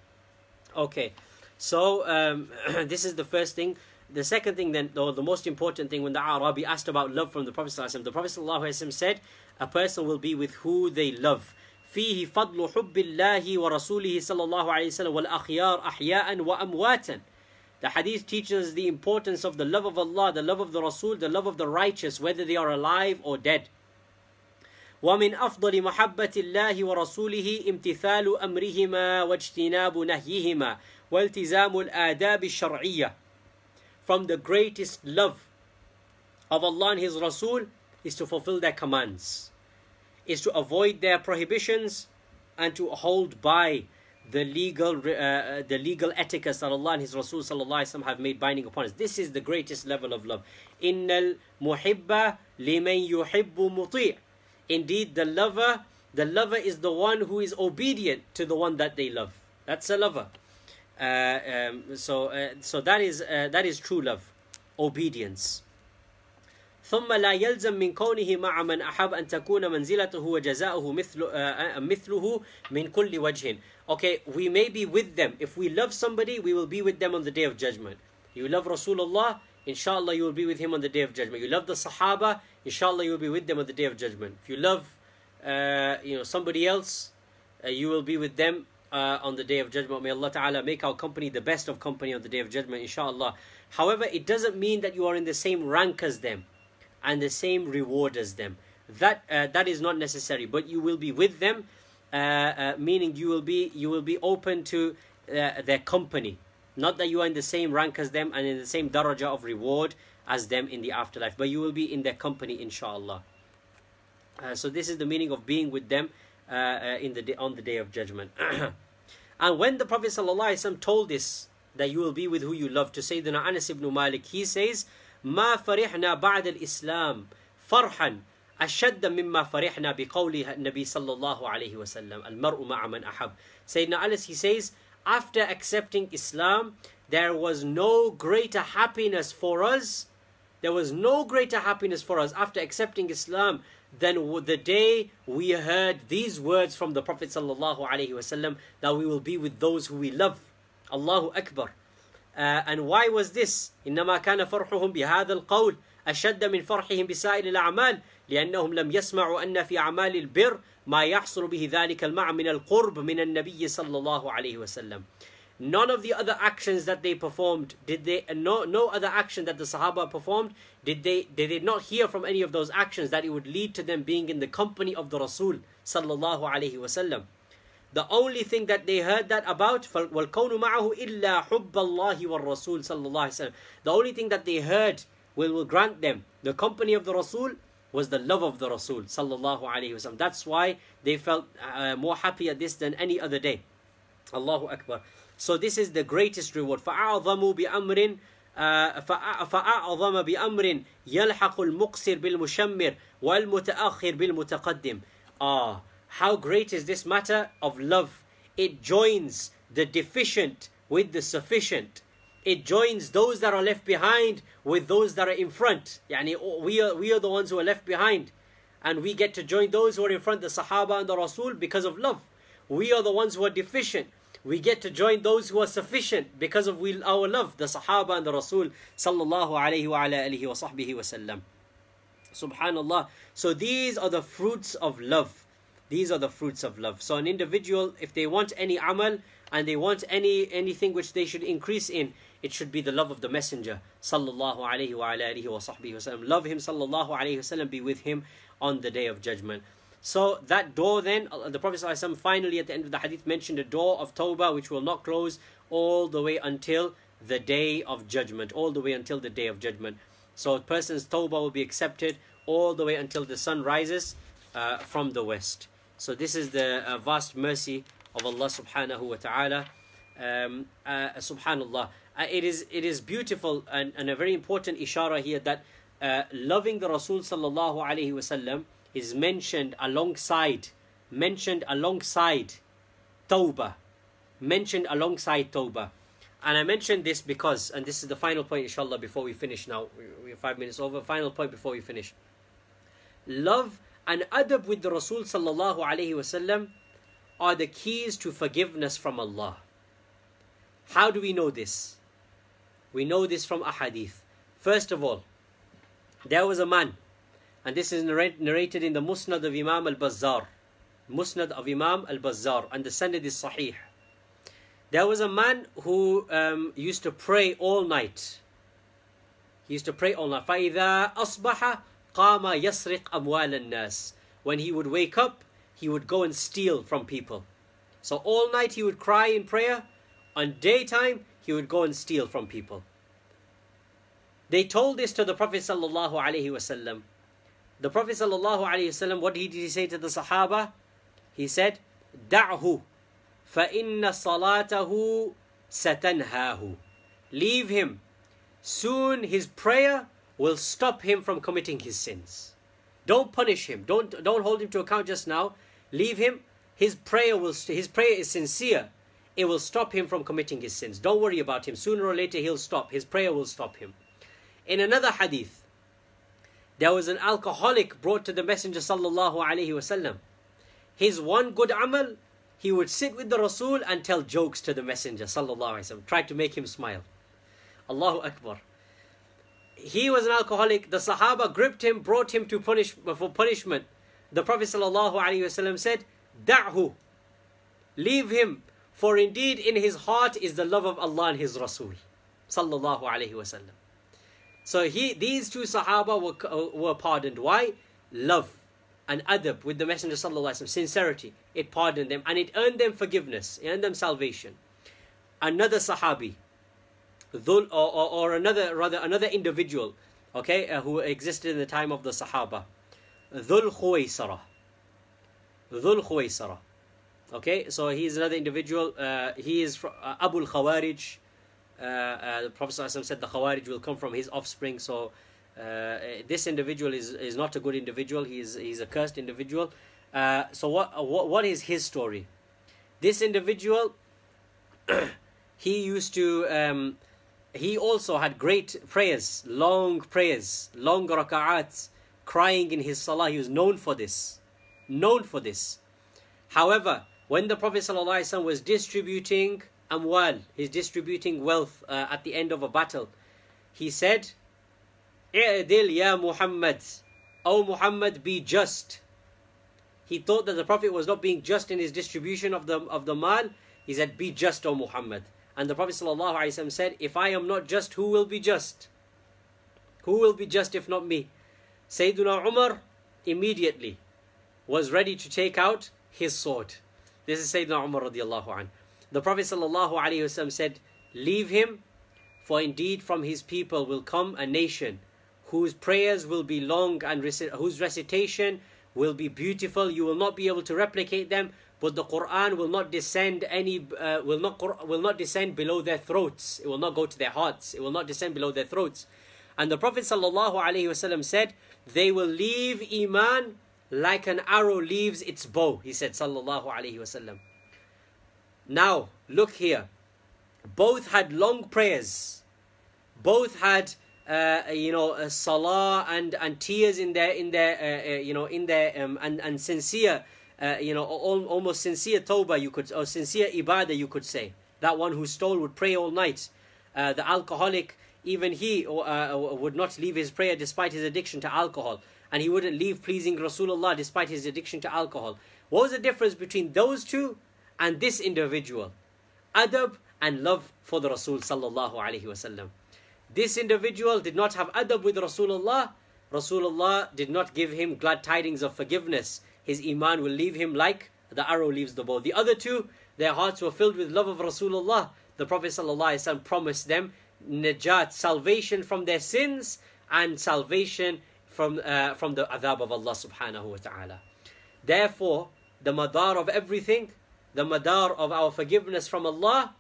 Okay, so um, this is the first thing. The second thing, then, or the most important thing, when the Arabi asked about love from the Prophet ﷺ, the Prophet ﷺ said, "A person will be with who they love." فيه فضل حب الله ورسوله صلى الله عليه وسلم والأخيار أحياء وأمواتا. The hadith teaches the importance of the love of Allah, the love of the Rasul, the love of the righteous, whether they are alive or dead. ومن أفضل محبة الله ورسوله امتثال أمرهما واجتناب نهيهما والتزام الآداب الشرعية From the greatest love of Allah and His Rasul is to fulfill their commands, is to avoid their prohibitions and to hold by the legal uh, the legal etiquette that Allah and His Rasul sallallahu have made binding upon us. This is the greatest level of love. Innal muhibba liman yuhibbu muti'. Indeed, the lover, the lover is the one who is obedient to the one that they love. That's a lover. Uh, um, so, uh, so that is uh, that is true love, obedience. ثم لا يلزم من كونه مع من أحب أن تكون منزلته وجزاؤه مثل مثله من كل وجه. Okay, we may be with them. If we love somebody, we will be with them on the day of judgment. You love Rasulullah, inshallah you will be with him on the day of judgment. You love the Sahaba, inshallah you will be with them on the day of judgment. If you love uh, you know somebody else, uh, you will be with them uh, on the day of judgment. May Allah Ta'ala make our company the best of company on the day of judgment, inshallah. However, it doesn't mean that you are in the same rank as them and the same reward as them. That uh, that is not necessary, but you will be with them, uh, uh, meaning you will be you will be open to uh, their company. Not that you are in the same rank as them and in the same daraja of reward as them in the afterlife, but you will be in their company, inshallah. Uh, so this is the meaning of being with them uh, in the on the day of judgment. and when the Prophet ﷺ told this that you will be with who you love to Sayyidina Anas ibn Malik, he says, ما فرحنا بعد الإسلام فرحا أشد مما فرحنا بقول النبي صلى الله عليه وسلم المرء مع من أحب Sayyidina Anas he says after accepting Islam there was no greater happiness for us there was no greater happiness for us after accepting Islam than the day we heard these words from the Prophet sallallahu alaihi wasallam that we will be with those who we love. Allahu Akbar. Uh, and why was this? إنما كان فرحهم بهذا القول أشد من فرحهم بسائر الأعمال لأنهم لم يسمعوا أن في أعمال البر ما يحصل به ذلك المعنى من القرب من النبي صلى الله عليه وسلم. None of the other actions that they performed did they no no other action that the Sahaba performed did they they did not hear from any of those actions that it would lead to them being in the company of the Rasul sallallahu alaihi wasallam. The only thing that they heard that about وَالْكَوْنُ مَعَهُ إِلَّا حُبَّ اللَّهِ وَالرَّسُولِ صلى الله عليه وسلم. The only thing that they heard will, will grant them the company of the Rasul was the love of the Rasul sallallahu alaihi wasallam. That's why they felt uh, more happy at this than any other day. Allahu Akbar. So this is the greatest reward. فَأَعْظَمُوا بِأَمْرٍ فأعظم بأمر يلحق المقصر بالمشمر والمتأخر بالمتقدم. Ah, how great is this matter of love? It joins the deficient with the sufficient. It joins those that are left behind with those that are in front. Yani we are we are the ones who are left behind, and we get to join those who are in front, the Sahaba and the Rasul, because of love. We are the ones who are deficient we get to join those who are sufficient because of we, our love, the Sahaba and the Rasul sallallahu alayhi wa wa sahbihi wa sallam. Subhanallah. So these are the fruits of love. These are the fruits of love. So an individual, if they want any amal and they want any anything which they should increase in, it should be the love of the Messenger sallallahu alayhi wa ala alihi wa sahbihi wa sallam. Love him sallallahu alayhi wa sallam. Be with him on the day of judgment. So that door then, uh, the Prophet ﷺ finally at the end of the hadith mentioned a door of Tawbah which will not close all the way until the day of judgment, all the way until the day of judgment. So a person's Tawbah will be accepted all the way until the sun rises uh, from the west. So this is the uh, vast mercy of Allah subhanahu wa ta'ala. Um, uh, subhanallah. Uh, it is it is beautiful and, and a very important ishara here that uh, loving the Rasul sallallahu alayhi wasallam is mentioned alongside, mentioned alongside Tawbah, mentioned alongside Tawbah. And I mentioned this because, and this is the final point, inshallah, before we finish now. We're five minutes over. Final point before we finish. Love and adab with the Rasul sallallahu alayhi wasallam are the keys to forgiveness from Allah. How do we know this? We know this from ahadith. First of all, there was a man and this is narrated in the Musnad of Imam al-Bazzar. Musnad of Imam al-Bazzar. And the Sanad is Sahih. There was a man who um, used to pray all night. He used to pray all night. فَإِذَا أَصْبَحَ قَامَ يَسْرِقْ أَمْوَالَ النَّاسِ When he would wake up, he would go and steal from people. So all night he would cry in prayer. On daytime, he would go and steal from people. They told this to the Prophet sallallahu alaihi wasallam. The Prophet ﷺ, what did he say to the Sahaba? He said, دعه فإن صلاته ستنهاه. Leave him. Soon his prayer will stop him from committing his sins. Don't punish him. Don't, don't hold him to account just now. Leave him. His prayer will his prayer is sincere. It will stop him from committing his sins. Don't worry about him. Sooner or later he'll stop. His prayer will stop him. In another hadith, there was an alcoholic brought to the Messenger sallallahu alaihi wasallam. His one good amal, he would sit with the Rasul and tell jokes to the Messenger sallallahu alaihi wasallam, try to make him smile. Allahu Akbar. He was an alcoholic. The Sahaba gripped him, brought him to punish for punishment. The Prophet ﷺ said, Da'hu. Leave him, for indeed in his heart is the love of Allah and His Rasul. Sallallahu Alaihi Wasallam. So he, these two Sahaba were, uh, were pardoned. Why? Love and adab with the Messenger Sallallahu sincerity. It pardoned them and it earned them forgiveness, it earned them salvation. Another Sahabi, Dhul, or, or, or another, rather, another individual, okay, uh, who existed in the time of the Sahaba. Dhul Khuwaysara. Dhul Khuwaysara. Okay, so he is another individual. Uh, he is from, uh, Abu Khawarij. Uh, uh, the Prophet ﷺ said the Khawarij will come from his offspring. So uh, this individual is, is not a good individual. He is he's a cursed individual. Uh, so what, what what is his story? This individual, he used to. Um, he also had great prayers, long prayers, long raka'ats, crying in his salah. He was known for this, known for this. However, when the Prophet ﷺ was distributing amwal, he's distributing wealth uh, at the end of a battle, he said, "I'dil ya Muhammad, O Muhammad, be just." He thought that the Prophet was not being just in his distribution of the of the mal. He said, "Be just, O Muhammad." And the Prophet ﷺ said, If I am not just, who will be just? Who will be just if not me? Sayyidina Umar immediately was ready to take out his sword. This is Sayyidina Umar radiallahu anh. The Prophet ﷺ said, Leave him, for indeed from his people will come a nation whose prayers will be long and reci- whose recitation will be beautiful. You will not be able to replicate them, but the Quran will not descend any uh, will not will not descend below their throats. It will not go to their hearts. It will not descend below their throats. And the Prophet sallallahu alaihi wasallam said, "They will leave iman like an arrow leaves its bow." He said, "Sallallahu alaihi wasallam." Now look here. Both had long prayers. Both had uh, you know uh, salah and and tears in their in their uh, uh you know in their um, and and sincere uh, you know, almost sincere tawbah, you could, or sincere ibadah, you could say. That one who stole would pray all night. Uh, the alcoholic, even he uh, would not leave his prayer despite his addiction to alcohol. And he wouldn't leave pleasing Rasulullah despite his addiction to alcohol. What was the difference between those two and this individual? Adab and love for the Rasul sallallahu alaihi wasallam. This individual did not have adab with Rasulullah. Rasulullah did not give him glad tidings of forgiveness his iman will leave him like the arrow leaves the bow. The other two, their hearts were filled with love of Rasulullah. The Prophet ﷺ promised them najat, salvation from their sins and salvation from, uh, from the adhab of Allah subhanahu wa ta'ala. Therefore, the madar of everything, the madar of our forgiveness from Allah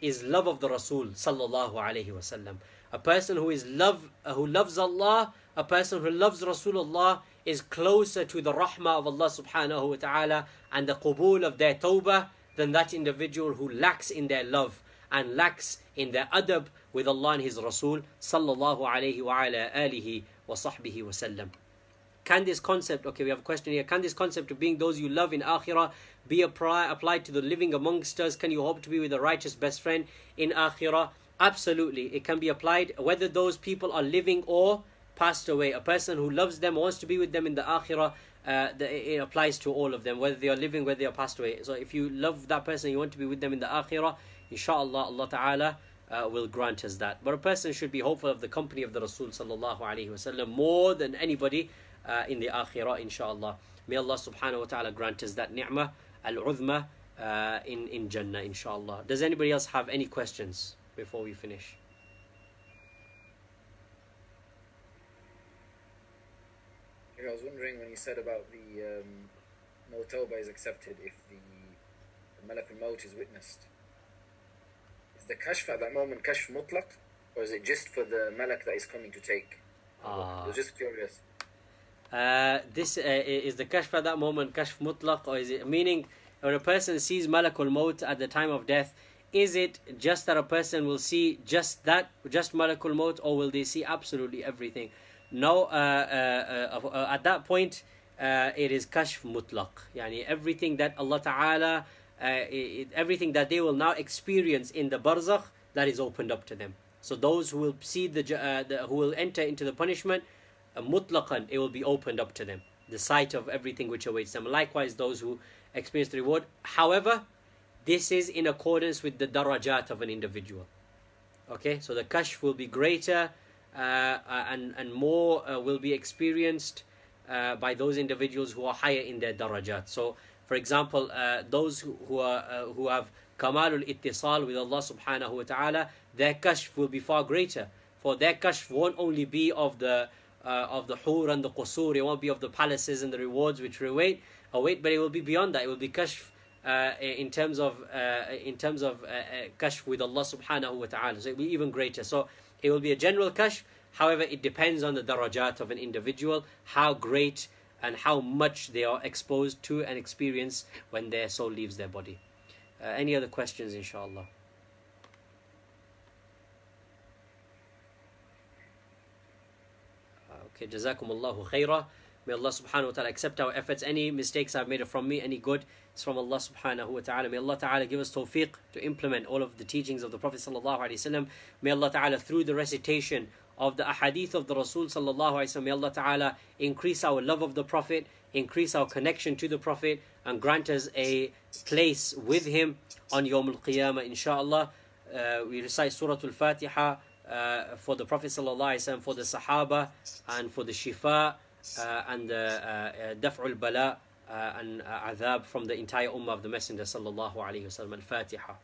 is love of the Rasul sallallahu. A person who is love, uh, who loves Allah, a person who loves Rasulullah is closer to the rahmah of Allah subhanahu wa ta'ala and the qubul of their tawbah than that individual who lacks in their love and lacks in their adab with Allah and His Rasul sallallahu alayhi wa ala alihi wa sahbihi wa sallam. Can this concept, okay, we have a question here. Can this concept of being those you love in akhirah be applied to the living amongst us? Can you hope to be with a righteous best friend in akhirah? Absolutely. It can be applied whether those people are living or passed away, a person who loves them, wants to be with them in the akhirah, uh, the, it applies to all of them, whether they are living, whether they are passed away. So if you love that person, you want to be with them in the akhirah, inshallah, Allah Ta'ala uh, will grant us that. But a person should be hopeful of the company of the Rasul Sallallahu Alaihi Wasallam more than anybody uh, in the akhirah, inshallah. May Allah Subhanahu Wa Ta'ala grant us that ni'mah, al-uzma, uh, in, in Jannah, inshallah. Does anybody else have any questions before we finish? I was wondering when you said about the um, no tawbah is accepted if the, the malak al-maut is witnessed. Is the kashf at that moment kashf mutlaq? Or is it just for the malak that is coming to take? Ah. I was just curious. Uh, this uh, is the kashf at that moment kashf mutlaq or is it meaning when a person sees malakul maut at the time of death is it just that a person will see just that just malakul maut or will they see absolutely everything no uh, uh, uh, at that point it is kashf mutlaq yani everything that Allah Ta'ala it, everything that they will now experience in the barzakh that is opened up to them So those who will see the, the who will enter into the punishment, mutlaqan, it will be opened up to them, the sight of everything which awaits them. Likewise, those who experience the reward. However, this is in accordance with the darajat of an individual. Okay, so the kashf will be greater and and more uh, will be experienced uh, by those individuals who are higher in their darajat. So, for example, uh, those who, who are uh, who have kamalul ittisal with Allah subhanahu wa taala, their kashf will be far greater. For their kashf won't only be of the uh, of the hur and the qusur, it won't be of the palaces and the rewards which await, await, but it will be beyond that. It will be kashf uh, in terms of uh, in terms of uh, uh, kashf with Allah subhanahu wa ta'ala. So it will be even greater. So it will be a general kashf. However, it depends on the darajat of an individual, how great and how much they are exposed to and experience when their soul leaves their body. Uh, any other questions, inshallah? Uh, Okay, Jazakumullahu khairah. May Allah subhanahu wa ta'ala accept our efforts. Any mistakes I've made from me, any good, it's from Allah subhanahu wa ta'ala. May Allah ta'ala give us tawfiq to implement all of the teachings of the Prophet sallallahu alaihi wasallam. May Allah ta'ala through the recitation of the ahadith of the Rasul sallallahu alaihi wasallam, may Allah ta'ala increase our love of the Prophet, increase our connection to the Prophet, and grant us a place with him on Yawm al-Qiyamah, inshallah. Uh, we recite Surah Al-Fatiha uh, for the Prophet sallallahu alaihi wasallam, for the Sahaba, and for the Shifa, uh, and the uh, uh, Daf'ul Bala, uh, and uh, Adhab from the entire Ummah of the Messenger sallallahu alaihi wasallam. Al-Fatiha.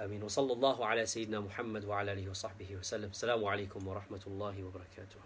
آمين وصلى الله على سيدنا محمد وعلى آله وصحبه وسلم السلام عليكم ورحمة الله وبركاته